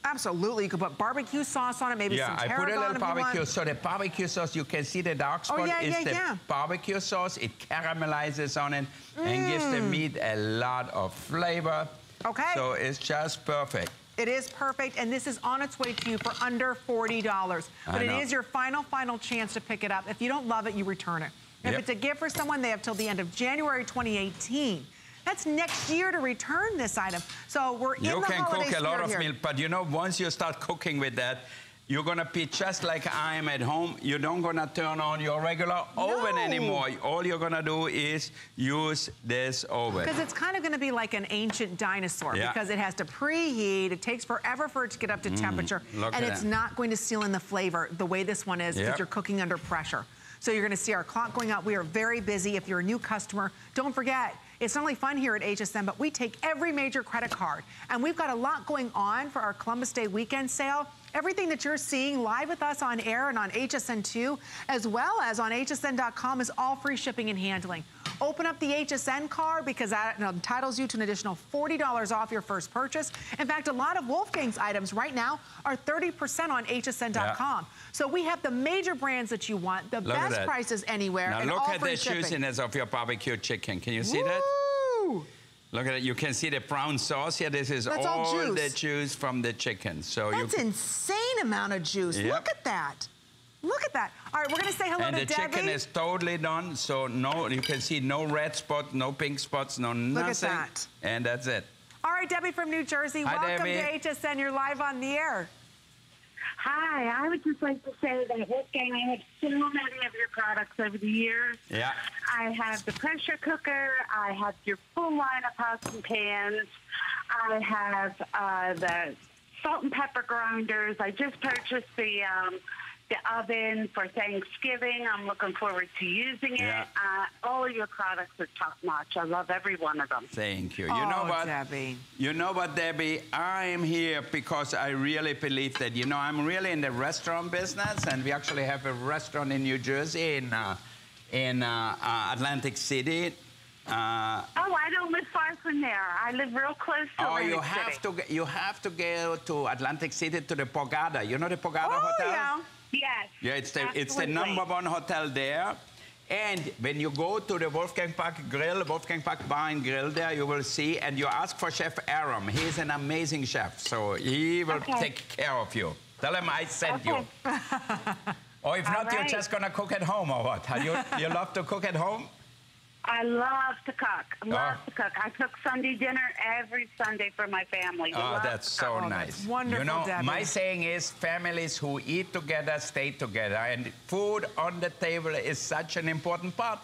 Absolutely. You could put barbecue sauce on it, maybe Yeah, some I put a little if you want. barbecue. So the barbecue sauce, you can see the dark spot Oh, yeah, is yeah, the yeah. barbecue sauce. It caramelizes on it and gives the meat a lot of flavor. Mm. Okay. So it's just perfect. It is perfect, and this is on its way to you for under $40. But it is your final, final chance to pick it up. If you don't love it, you return it. If Yep. it's a gift for someone, they have till the end of January 2018. That's next year to return this item. So we're in the holiday You can cook a lot of here. meal, but you know, once you start cooking with that, you're gonna be just like I am at home. You don't gonna turn on your regular oven anymore. All you're gonna do is use this oven. Because it's kind of going to be like an ancient dinosaur Yeah. because it has to preheat. It takes forever for it to get up to temperature. Mm, look and it's that. not going to seal in the flavor the way this one is because Yep. you're cooking under pressure. So you're going to see our clock going out. We are very busy. If you're a new customer, don't forget, it's not only fun here at HSN, but we take every major credit card. And we've got a lot going on for our Columbus Day weekend sale. Everything that you're seeing live with us on air and on HSN2, as well as on hsn.com, is all free shipping and handling. Open up the HSN card because that entitles you to an additional $40 off your first purchase. In fact, a lot of Wolfgang's items right now are 30% on hsn.com. So we have the major brands that you want, the Look best that. prices anywhere, Now and look at the shipping. juiciness of your barbecue chicken. Can you see that? Woo! Look at it. You can see the brown sauce here. This is all all, the juice. juice from the chicken. So That's you insane amount of juice. Yep. Look at that. Look at that. All right, we're going to say hello and to the Debbie. chicken is totally done. So no, you can see no red spot, no pink spots, no nothing. Look at that. And that's it. All right, Debbie from New Jersey. Hi, welcome Debbie. to HSN. You're live on the air. Hi, I would just like to say that Wolfgang, I have so many of your products over the years. Yeah. I have the pressure cooker. I have your full line of pots and pans. I have uh, the salt and pepper grinders. I just purchased the um, the oven for Thanksgiving. I'm looking forward to using it. Yeah. Uh, all your products are top notch. I love every one of them. Thank you. You oh, know what? Debbie. You know what, Debbie? I am here because I really believe that, you know, I'm really in the restaurant business, and we actually have a restaurant in New Jersey, in, uh, in uh, uh, Atlantic City. Uh, Oh, I don't live far from there. I live real close to oh, Atlantic you have City. to you have to go to Atlantic City to the Borgata. You know the Borgata Oh, Hotel? yeah. Yes. Yeah, it's the it's the number one hotel there. And when you go to the Wolfgang Puck Grill, Wolfgang Puck Bar and Grill there, you will see, and you ask for Chef Aram. He's an amazing chef, so he will Okay. take care of you. Tell him I sent you. Or if All not, you're just gonna cook at home or what? You, you love to cook at home? I love to cook. I love Oh. to cook. I cook Sunday dinner every Sunday for my family. We Oh, love that's so Oh, nice. that's wonderful, You know, Debbie. my saying is families who eat together stay together, and food on the table is such an important part.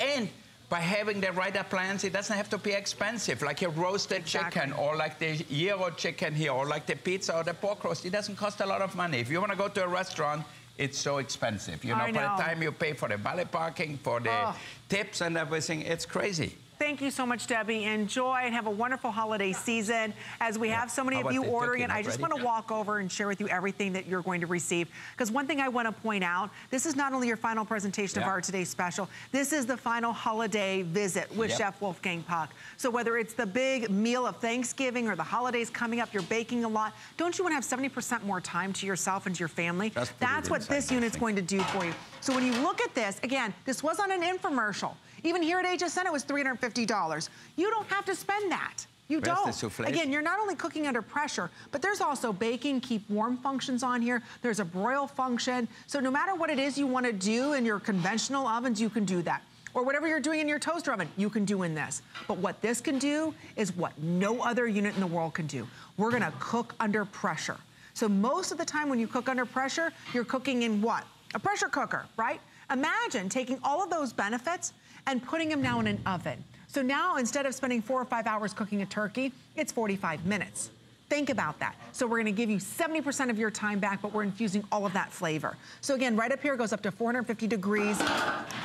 And by having the right appliance, it doesn't have to be expensive, like a roasted Exactly. chicken, or like the gyro chicken here, or like the pizza or the pork roast. It doesn't cost a lot of money. If you want to go to a restaurant, it's so expensive. You know, I by the time you pay for the valet parking, for the Oh. tips and everything, it's crazy. Thank you so much, Debbie. Enjoy and have a wonderful holiday season. As we have so many How of you ordering it, I just want to walk over and share with you everything that you're going to receive. Because one thing I want to point out, this is not only your final presentation of our today's special, this is the final holiday visit with Yep. Chef Wolfgang Puck. So whether it's the big meal of Thanksgiving or the holidays coming up, you're baking a lot, don't you want to have 70% more time to yourself and to your family? Put That's what this unit's going to do for you. So when you look at this, again, this was on an infomercial. Even here at HSN, it was $350. You don't have to spend that. You don't. Again, you're not only cooking under pressure, but there's also baking, keep warm functions on here. There's a broil function. So no matter what it is you want to do in your conventional ovens, you can do that. Or whatever you're doing in your toaster oven, you can do in this. But what this can do is what no other unit in the world can do. We're gonna cook under pressure. So most of the time when you cook under pressure, you're cooking in what? A pressure cooker, right? Imagine taking all of those benefits and putting them now in an oven. So now instead of spending four or five hours cooking a turkey, it's 45 minutes. Think about that. So we're gonna give you 70% of your time back, but we're infusing all of that flavor. So again, right up here goes up to 450 degrees.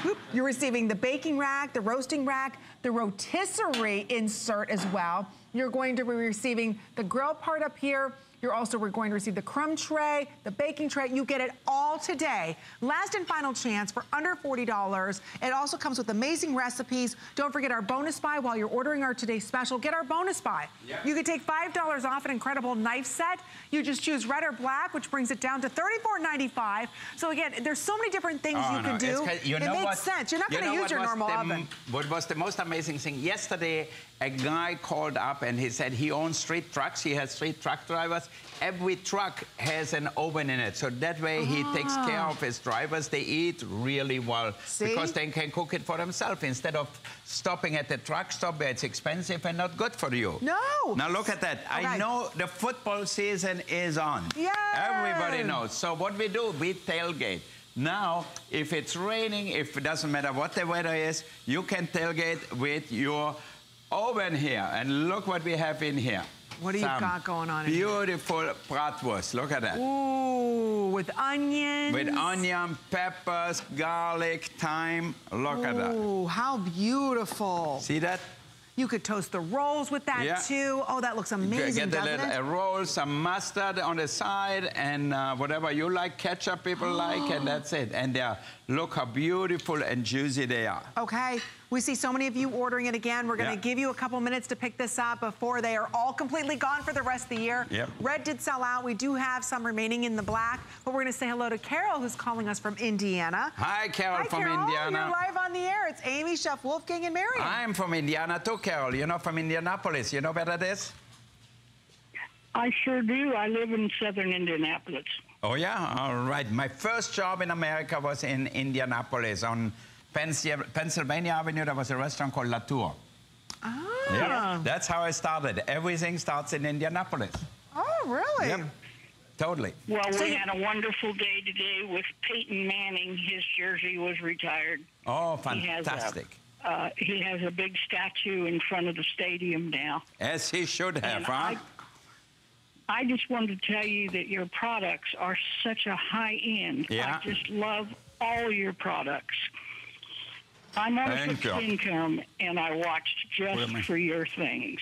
Whoop. You're receiving the baking rack, the roasting rack, the rotisserie insert as well. You're going to be receiving the grill part up here. You're also we're going to receive the crumb tray, the baking tray. You get it all today. Last and final chance for under $40. It also comes with amazing recipes. Don't forget our bonus buy while you're ordering our today's special. Get our bonus buy. Yeah. You could take $5 off an incredible knife set. You just choose red or black, which brings it down to $34.95. So again, there's so many different things Oh, you no, can do. you it makes what- sense. You're not you going to use your normal the, oven. What was the most amazing thing? Yesterday, a guy called up and he said he owns street trucks. He has street truck drivers. every truck has an oven in it. So that way he takes care Ah. of his drivers. They eat really well See? because they can cook it for themselves instead of stopping at the truck stop where it's expensive and not good for you. No. Now look at that. I know the football season is on. Yay! Everybody knows. So what we do, we tailgate. Now, if it's raining, if it doesn't matter what the weather is, you can tailgate with your oven here. And look what we have in here. What do you Some got going on in here? Beautiful bratwurst. Look at that. Ooh, with onions. With onion, peppers, garlic, thyme. Look at that. Ooh, how beautiful. See that? You could toast the rolls with that Yeah. too. Oh, that looks amazing, Get a little it? a roll, some mustard on the side, and uh, whatever you like, ketchup people like, and that's it. And they are, look how beautiful and juicy they are. Okay, we see so many of you ordering it again. We're gonna Yeah. give you a couple minutes to pick this up before they are all completely gone for the rest of the year. Yep. Red did sell out. We do have some remaining in the black, but we're gonna say hello to Carol, who's calling us from Indiana. Hi, Carol Hi, from Carol. Indiana. You're live on the air. It's Amy, Chef Wolfgang, and Miriam. I'm from Indiana too, Carol. You know, from Indianapolis. You know where that is? I sure do. I live in southern Indianapolis. Oh, yeah? All right. My first job in America was in Indianapolis on Pennsy- Pennsylvania Avenue. There was a restaurant called La Tour. Ah. Yeah. That's how I started. Everything starts in Indianapolis. Oh, really? Yep. Totally. Well, So we you- had a wonderful day today with Peyton Manning. His jersey was retired. Oh, He has a- fantastic. Uh, he has a big statue in front of the stadium now. As he should have, And huh? I, I just wanted to tell you that your products are such a high end. Yeah. I just love all your products. I'm on a Thank fixed you. income, and I watched just minute. for your things.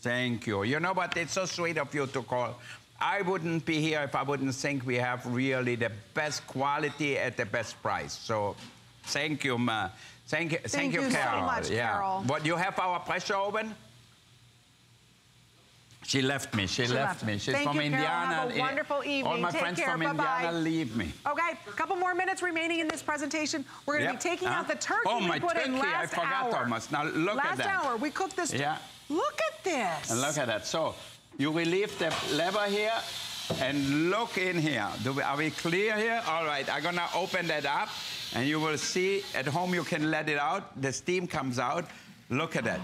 Thank you. You know what? It's so sweet of you to call. I wouldn't be here if I wouldn't think we have really the best quality at the best price. So, thank you, ma. Thank you, thank, you so Carol. much, yeah. Carol. What you have our pressure oven? She left me. She, She left, left. me. She's Thank from you, Carol. Indiana. Have a wonderful All evening. my Take friends care. from Bye-bye. Indiana leave me. Okay, a couple more minutes remaining in this presentation. We're gonna Yep. be taking Huh? out the turkey Oh, we my put in turkey. I forgot, hour. Thomas. Now, look last at that. Last hour, we cooked this. Yeah. Look at this. And look at that. So you relieve the lever here and look in here. Do we, are we clear here? All right, I'm gonna open that up and you will see at home you can let it out. The steam comes out. Look at that.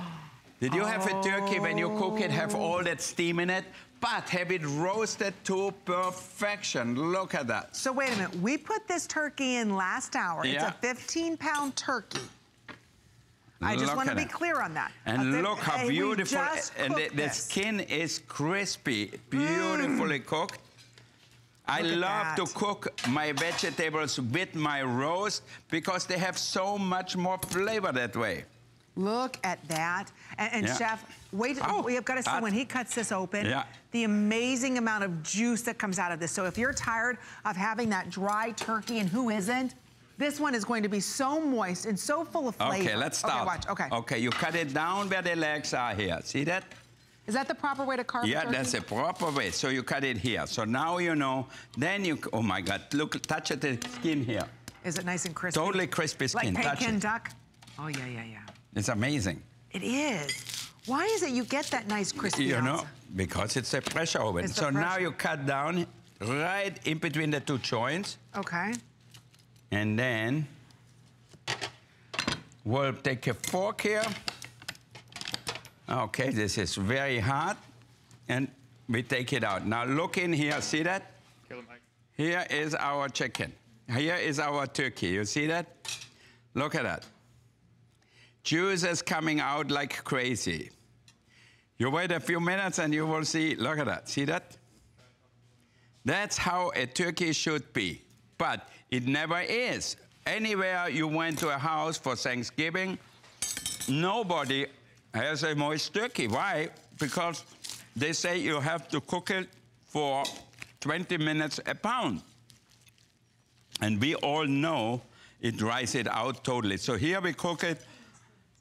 Did you have a turkey when you cook it, have all that steam in it? But have it roasted to perfection. Look at that. So wait a minute. We put this turkey in last hour. Yeah. It's a 15 pound turkey. I just Look want to be that. clear on that. And look how beautiful. And the, the skin is crispy, beautifully mm. cooked. I love to cook my vegetables with my roast because they have so much more flavor that way. Look at that. And, and Yeah. chef, wait, Oh, we have got to see when he cuts this open, Yeah. the amazing amount of juice that comes out of this. So if you're tired of having that dry turkey, and who isn't, this one is going to be so moist and so full of flavor. Okay, let's start. Okay, watch. Okay. Okay, you cut it down where the legs are here. See that? Is that the proper way to carve yeah, that's the proper way. So you cut it here. So now you know. Then you, oh my God, look, touch at the skin here. Is it nice and crispy? Totally crispy skin. Like touch it. duck? Oh, yeah, yeah, yeah. It's amazing. It is. Why is it you get that nice crispy You know, outside? because it's a pressure oven. It's the So now you cut down right in between the two joints, Okay. and then we'll take a fork here. Okay, this is very hot, and we take it out. Now look in here, see that? Here is our chicken. Here is our turkey. You see that? Look at that. Juice is coming out like crazy. You wait a few minutes and you will see. Look at that. See that? That's how a turkey should be. But it never is. Anywhere you went to a house for Thanksgiving, nobody has a moist turkey. Why? Because they say you have to cook it for 20 minutes a pound. And we all know it dries it out totally. So here we cook it.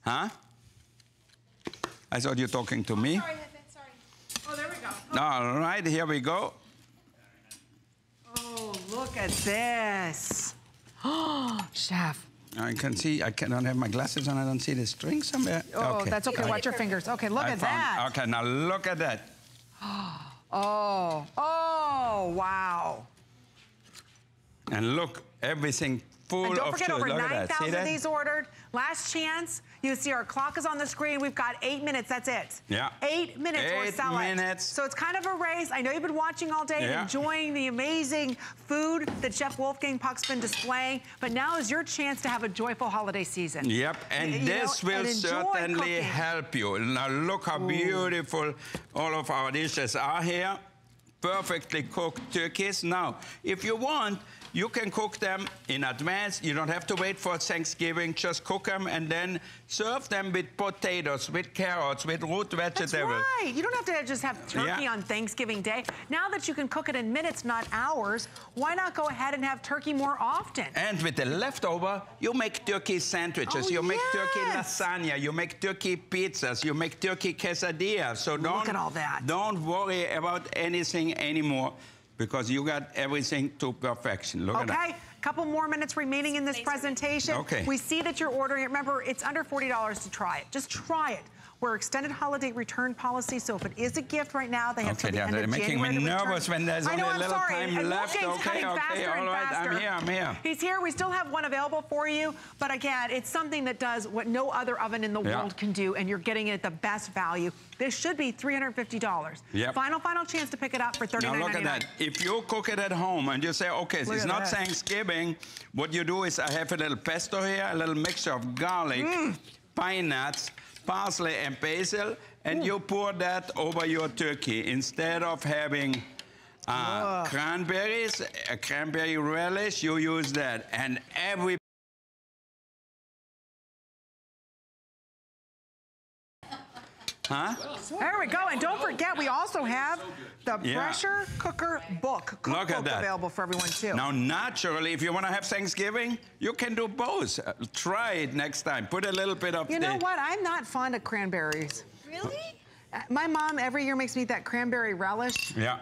Huh? I thought you were talking to me. Sorry, sorry. Oh, there we go. All right, here we go. Oh, look at this. Oh, chef. I can see, I cannot have my glasses on, I don't see the string somewhere. Oh, that's okay. Watch your fingers. Okay, look I at found- that. Okay, now look at that. Oh, oh, wow. And look, everything full and don't of forget, juice. over Look at that. See 9,000 that? of these ordered. Last chance. You see our clock is on the screen. We've got eight minutes. That's it. Yeah. Eight minutes or Eight sell minutes. it. So it's kind of a race. I know you've been watching all day Yeah. enjoying the amazing food that Chef Wolfgang Puck's been displaying. But now is your chance to have a joyful holiday season. Yep, and You know, this will and certainly cooking. help you. Now look how beautiful all of our dishes are here. Perfectly cooked turkeys. Now, if you want, you can cook them in advance. You don't have to wait for Thanksgiving. Just cook them and then serve them with potatoes, with carrots, with root vegetables. That's right. You don't have to just have turkey Yeah. on Thanksgiving Day. Now that you can cook it in minutes, not hours, why not go ahead and have turkey more often? And with the leftover, you make turkey sandwiches, Oh, you make turkey lasagna, you make turkey pizzas, you make turkey quesadillas. So don't Look at all that. Don't worry about anything anymore because you got everything to perfection. Look at that. Okay, a couple more minutes remaining in this presentation. Okay. We see that you're ordering it. Remember, it's under $40 to try it. Just try it. We're extended holiday return policy, so if it is a gift right now, they have Okay, till the end they're of making January me to return. nervous when there's I know, only a little sorry. time and left. Okay, okay, faster all right, I'm here, I'm here. He's here. We still have one available for you, but again, it's something that does what no other oven in the Yeah. world can do, and you're getting it at the best value. This should be $350. Yep. Final, final chance to pick it up for Now $39.99. look at that. If you cook it at home and you say, okay, Look it's not that. Thanksgiving, what you do is I have a little pesto here, a little mixture of garlic, Mm. pine nuts, parsley, and basil, and you pour that over your turkey instead of having uh, cranberries, a cranberry relish, you use that. And every Huh? There we go. And don't forget, we also have the Yeah. pressure cooker book Look at cookbook that. available for everyone too. Now, naturally, if you want to have Thanksgiving, you can do both. Uh, try it next time. Put a little bit of You know what? I'm not fond of cranberries. Really? Uh, My mom every year makes me eat that cranberry relish. Yeah.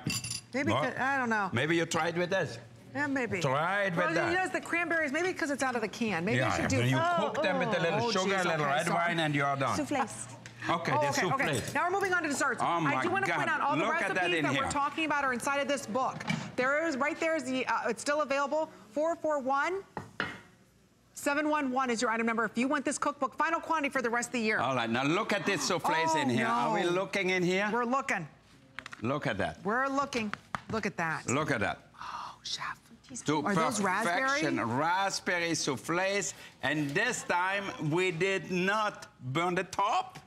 Maybe Well, 'cause- I don't know. Maybe you tried with this. Yeah, maybe. Try it with well, that. You know, it's the cranberries. Maybe because it's out of the can. Maybe I yeah, should do. you Oh, cook them with a little oh, sugar, geez, a little okay, red sorry. wine, and you're done. Souffles. Okay, Oh, the okay, souffle. okay. Now we're moving on to desserts. Oh, I do want to point out all the Look at recipes that that, we're talking about are inside of this book. There is right there is the uh, it's still available. 441 711 is your item number. If you want this cookbook, final quantity for the rest of the year. All right, now look at this souffles Oh, in here. Are we looking in here? We're looking. Look at that. We're looking. Look at that. Look at that. Oh, chef. To Are those raspberry? raspberry souffles. And this time, we did not burn the top.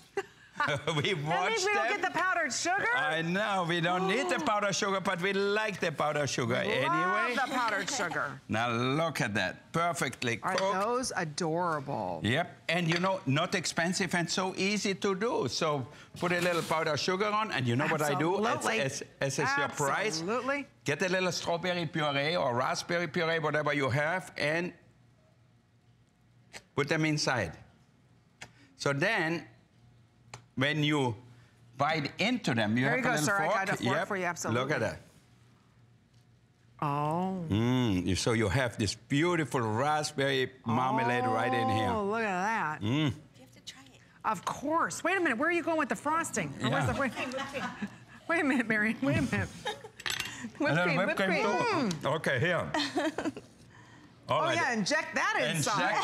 we That watched means we don't them. get the powdered sugar. I know, we don't need the powdered sugar, but we like the powdered sugar anyway. Love the powdered sugar. Now look at that, perfectly Are cooked. those adorable? Yep, and you know, not expensive and so easy to do. So put a little powdered sugar on, and you know what I do? As, Absolutely. as, as a surprise, Absolutely. get a little strawberry puree or raspberry puree, whatever you have, and put them inside. So then, when you bite into them, you There have you go, a little sir. I fork. got a fork Yep. for you, Look at that. Oh. Mm, so you have this beautiful raspberry marmalade right in here. Oh, look at that. Mm. You have to try it. Of course. Wait a minute. Where are you going with the frosting? Or where's Yeah. the- wait, wait a minute, Marian. Wait a minute. A little cream, whipped whipped cream cream. too. Okay, here. All Oh, right. yeah, inject that inside.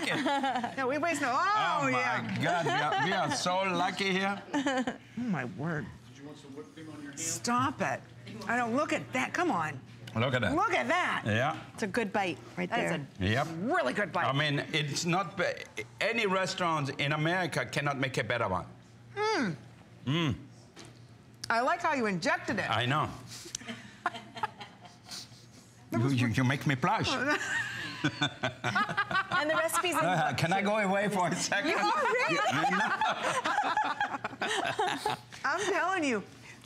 Inject okay. No, we waste no. Oh, Oh, my yeah. God, we are, we are so lucky here. Oh, my word. Stop it. I don't look at that. Come on. Look at that. Look at that. Yeah. It's a good bite right That is there. a Yep. really good bite. I mean, it's not any restaurant in America cannot make a better one. Mm. Mm, I like how you injected it. I know. You, you, you make me blush. And the recipe's Uh, book, can I go away for a second? You already? I know. I'm telling you,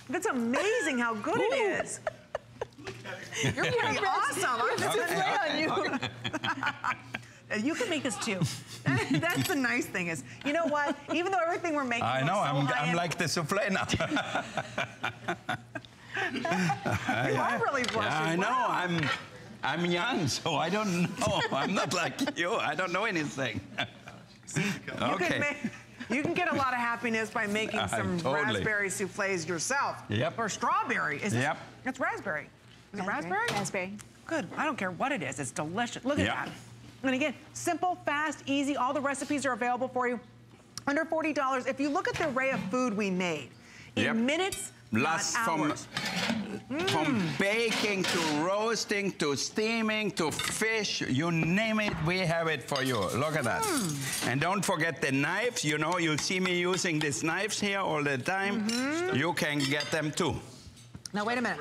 that's amazing how good it is. You're pretty awesome. I'm just gonna lay on you. You can make this too. That's the nice thing is, you know what? Even though everything we're making, I know, so I'm, high I'm end- like the souffle now. You are really blushing. Yeah, I know. Wow. I'm, I'm young, so I don't know. I'm not like you. I don't know anything. You can okay. You can get a lot of happiness by making Uh, some totally. raspberry souffles yourself. Yep. Or strawberry. Is Yep. This, it's raspberry. Is it raspberry? Raspberry. Good. I don't care what it is. It's delicious. Look at that. And again, simple, fast, easy. All the recipes are available for you. Under $40. If you look at the array of food we made, in Yep. minutes, Plus not from, hours. from baking to roasting to steaming to fish, you name it, we have it for you. Look at that. Mm. And don't forget the knives. You know, you see me using these knives here all the time. Mm-hmm. You can get them too. Now, wait a minute.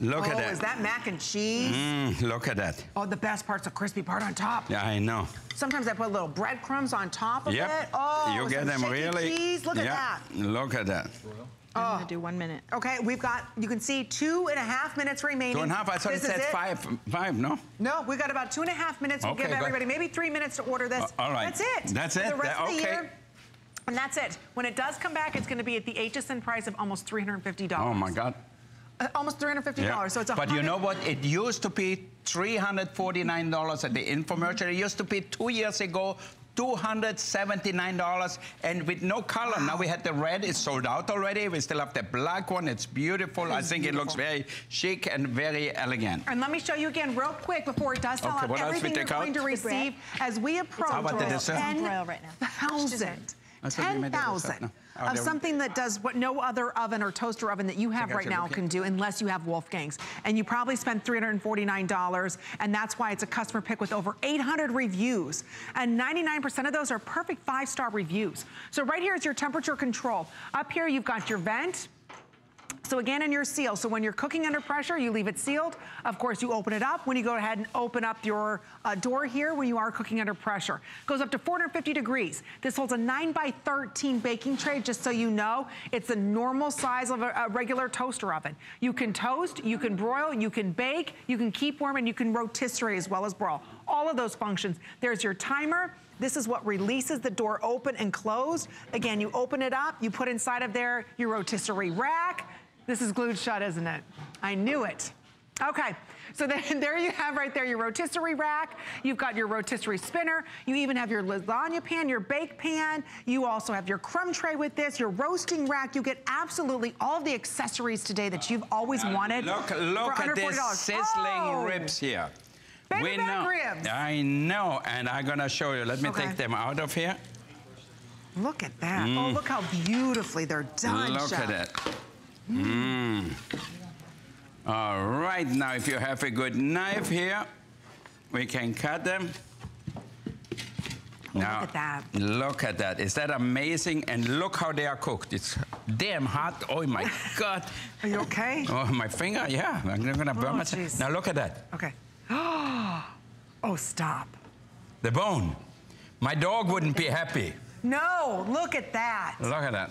Look oh, at that. is that mac and cheese? Mm, look at that. Oh, the best part's the crispy part on top. Yeah, I know. Sometimes I put little breadcrumbs on top of Yep. it. Oh, you get them really. cheese. Look at yeah. that. Look at that. I'm gonna do one minute. Okay, we've got, you can see two and a half minutes remaining. Two and a half. I thought This it is said five. Five, no? No, we've got about two and a half minutes. We'll Okay, give everybody maybe three minutes to order this. Uh, all right. That's it. That's For it. The rest of the year. And that's it. When it does come back, it's going to be at the HSN price of almost $350. Oh, my God. Uh, almost $350. Yeah. So it's a but you know what? It used to be $349 at the infomercial. It used to be two years ago. $279 and with no color. Now we had the red, it's sold out already. We still have the black one, it's beautiful. I It's think it looks very chic and very elegant. And let me show you again real quick before it does sell Okay, out what else we everything you're take out? going to The receive as we approach How about the dessert? On broil right now. 10,000. I thought you made the dessert. 10,000 No. Oh, of something that does what no other oven or toaster oven that you have right now can do unless you have Wolfgang's. And you probably spent $349 and that's why it's a customer pick with over 800 reviews. And 99% of those are perfect five-star reviews. So right here is your temperature control. Up here you've got your vent. So again, in your seal, so when you're cooking under pressure, you leave it sealed. Of course, you open it up when you go ahead and open up your uh, door here when you are cooking under pressure. Goes up to 450 degrees. This holds a 9 by 13 baking tray, just so you know. It's the normal size of a, a regular toaster oven. You can toast, you can broil, you can bake, you can keep warm, and you can rotisserie as well as broil. All of those functions. There's your timer. This is what releases the door open and closed. Again, you open it up, you put inside of there your rotisserie rack. This is glued shut, isn't it? I knew it. Okay, so then there you have right there your rotisserie rack. You've got your rotisserie spinner. You even have your lasagna pan, your bake pan. You also have your crumb tray with this, your roasting rack. You get absolutely all the accessories today that you've always wanted. Look, look at this sizzling Oh! ribs here. Baby we back know. ribs. I know, and I'm gonna show you. Let me Okay. take them out of here. Look at that. Oh, Mm. look how beautifully they're done, Look Chef. at it. Mm. All right, now if you have a good knife here, we can cut them. now, look at that. Look at that. Is that amazing? And look how they are cooked. It's damn hot. Oh my God. Are you okay? Oh, my finger, yeah. I'm gonna burn Oh, myself. jeez. Now look at that. Okay. Oh, stop. The bone. My dog wouldn't be happy. No, look at that. Look at that.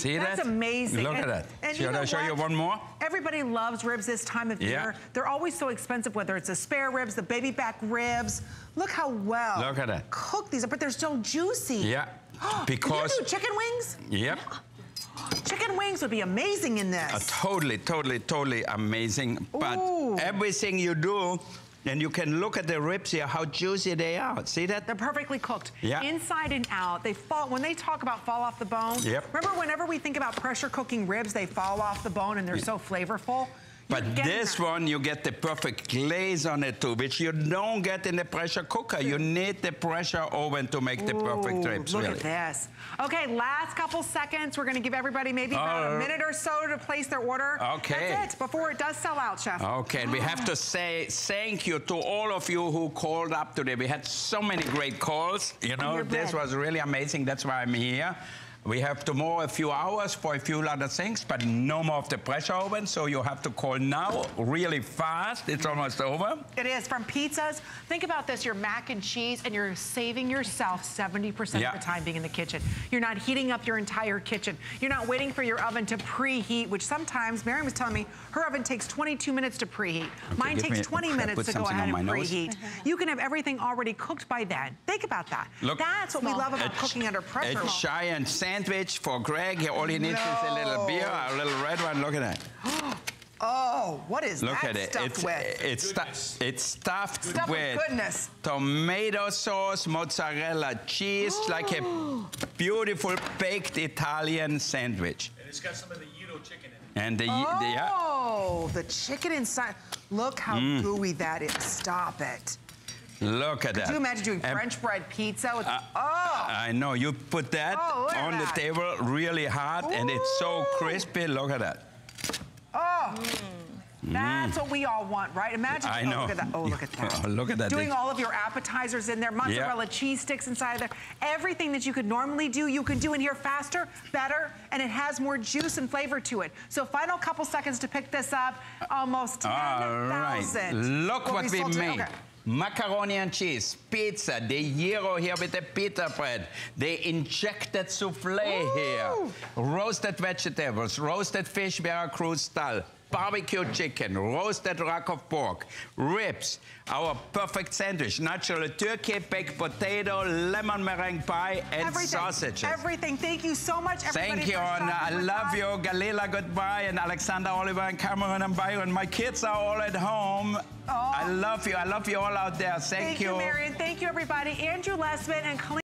See that? That's amazing. Look And- at that. and Should I show you one more? Everybody loves ribs this time of Yeah. year. They're always so expensive, whether it's the spare ribs, the baby back ribs. Look how well Look at that. cooked these are, but they're so juicy. Yeah. Because. you do chicken wings? Yep. Chicken wings would be amazing in this. Uh, totally, totally, totally amazing. But Ooh. everything you do, and you can look at the ribs here, how juicy they are. See that? They're perfectly cooked. Yeah. Inside and out. They fall when they talk about fall off the bone. Yep. Remember whenever we think about pressure cooking ribs, they fall off the bone and they're so flavorful. But this that. one, you get the perfect glaze on it too, which you don't get in the pressure cooker. You need the pressure oven to make the perfect Ooh, ribs, Look really. at this. Okay, last couple seconds. We're going to give everybody maybe about Uh, a minute or so to place their order. Okay. That's it, before it does sell out, Chef. Okay, and we have to say thank you to all of you who called up today. We had so many great calls. You know, this was really amazing. That's why I'm here. We have tomorrow a few hours for a few other things, but no more of the pressure oven. So you have to call now really fast. It's almost over. It is from pizzas. Think about this: your mac and cheese, and you're saving yourself 70% Yeah. of the time being in the kitchen. You're not heating up your entire kitchen. You're not waiting for your oven to preheat, which sometimes Mary was telling me her oven takes 22 minutes to preheat. Mine takes 20 I minutes to go ahead and nose. preheat. Mm-hmm. You can have everything already cooked by then. Think about that. Look. That's what we love about A- cooking under pressure. A giant sandwich for Greg. All he needs is a little beer, a little red one. Look at that. Oh, what is Look that at it. stuffed It's with? it's stu- it's stuffed, Stuffed with with goodness. tomato sauce, mozzarella cheese, like a beautiful baked Italian sandwich. And it's got some of the Edo chicken in it. And the, the yeah. Oh, the chicken inside. Look how Mm. gooey that is. Stop it. Look at Could that. you imagine doing And- French bread pizza with, Uh, oh, I know you put that Oh, on that. the table really hot, and it's so crispy. Look at that. oh. That's what we all want, right? Imagine. Mm. I oh, know. Look at that. Oh, look at that. Oh, look at that. Doing all of your appetizers in there, mozzarella cheese sticks inside of there. Everything that you could normally do, you can do in here faster, better, and it has more juice and flavor to it. So final couple seconds to pick this up. Almost 10,000. All right. Look what be we made. okay. Macaroni and cheese, pizza, the gyro here with the pita bread, the injected souffle here, roasted vegetables, roasted fish Veracruz style, barbecue chicken, roasted rack of pork, ribs, our perfect sandwich, natural turkey, baked potato, lemon meringue pie, and Everything. sausages. Everything. Thank you so much, everybody. Thank you, and I love us. you. Gelila, goodbye, and Alexander, Oliver, and Cameron, and Byron. My kids are all at home. Oh. I love you. I love you all out there. Thank, Thank you, Marian. Thank you, everybody. Andrew Lessman and Colleen.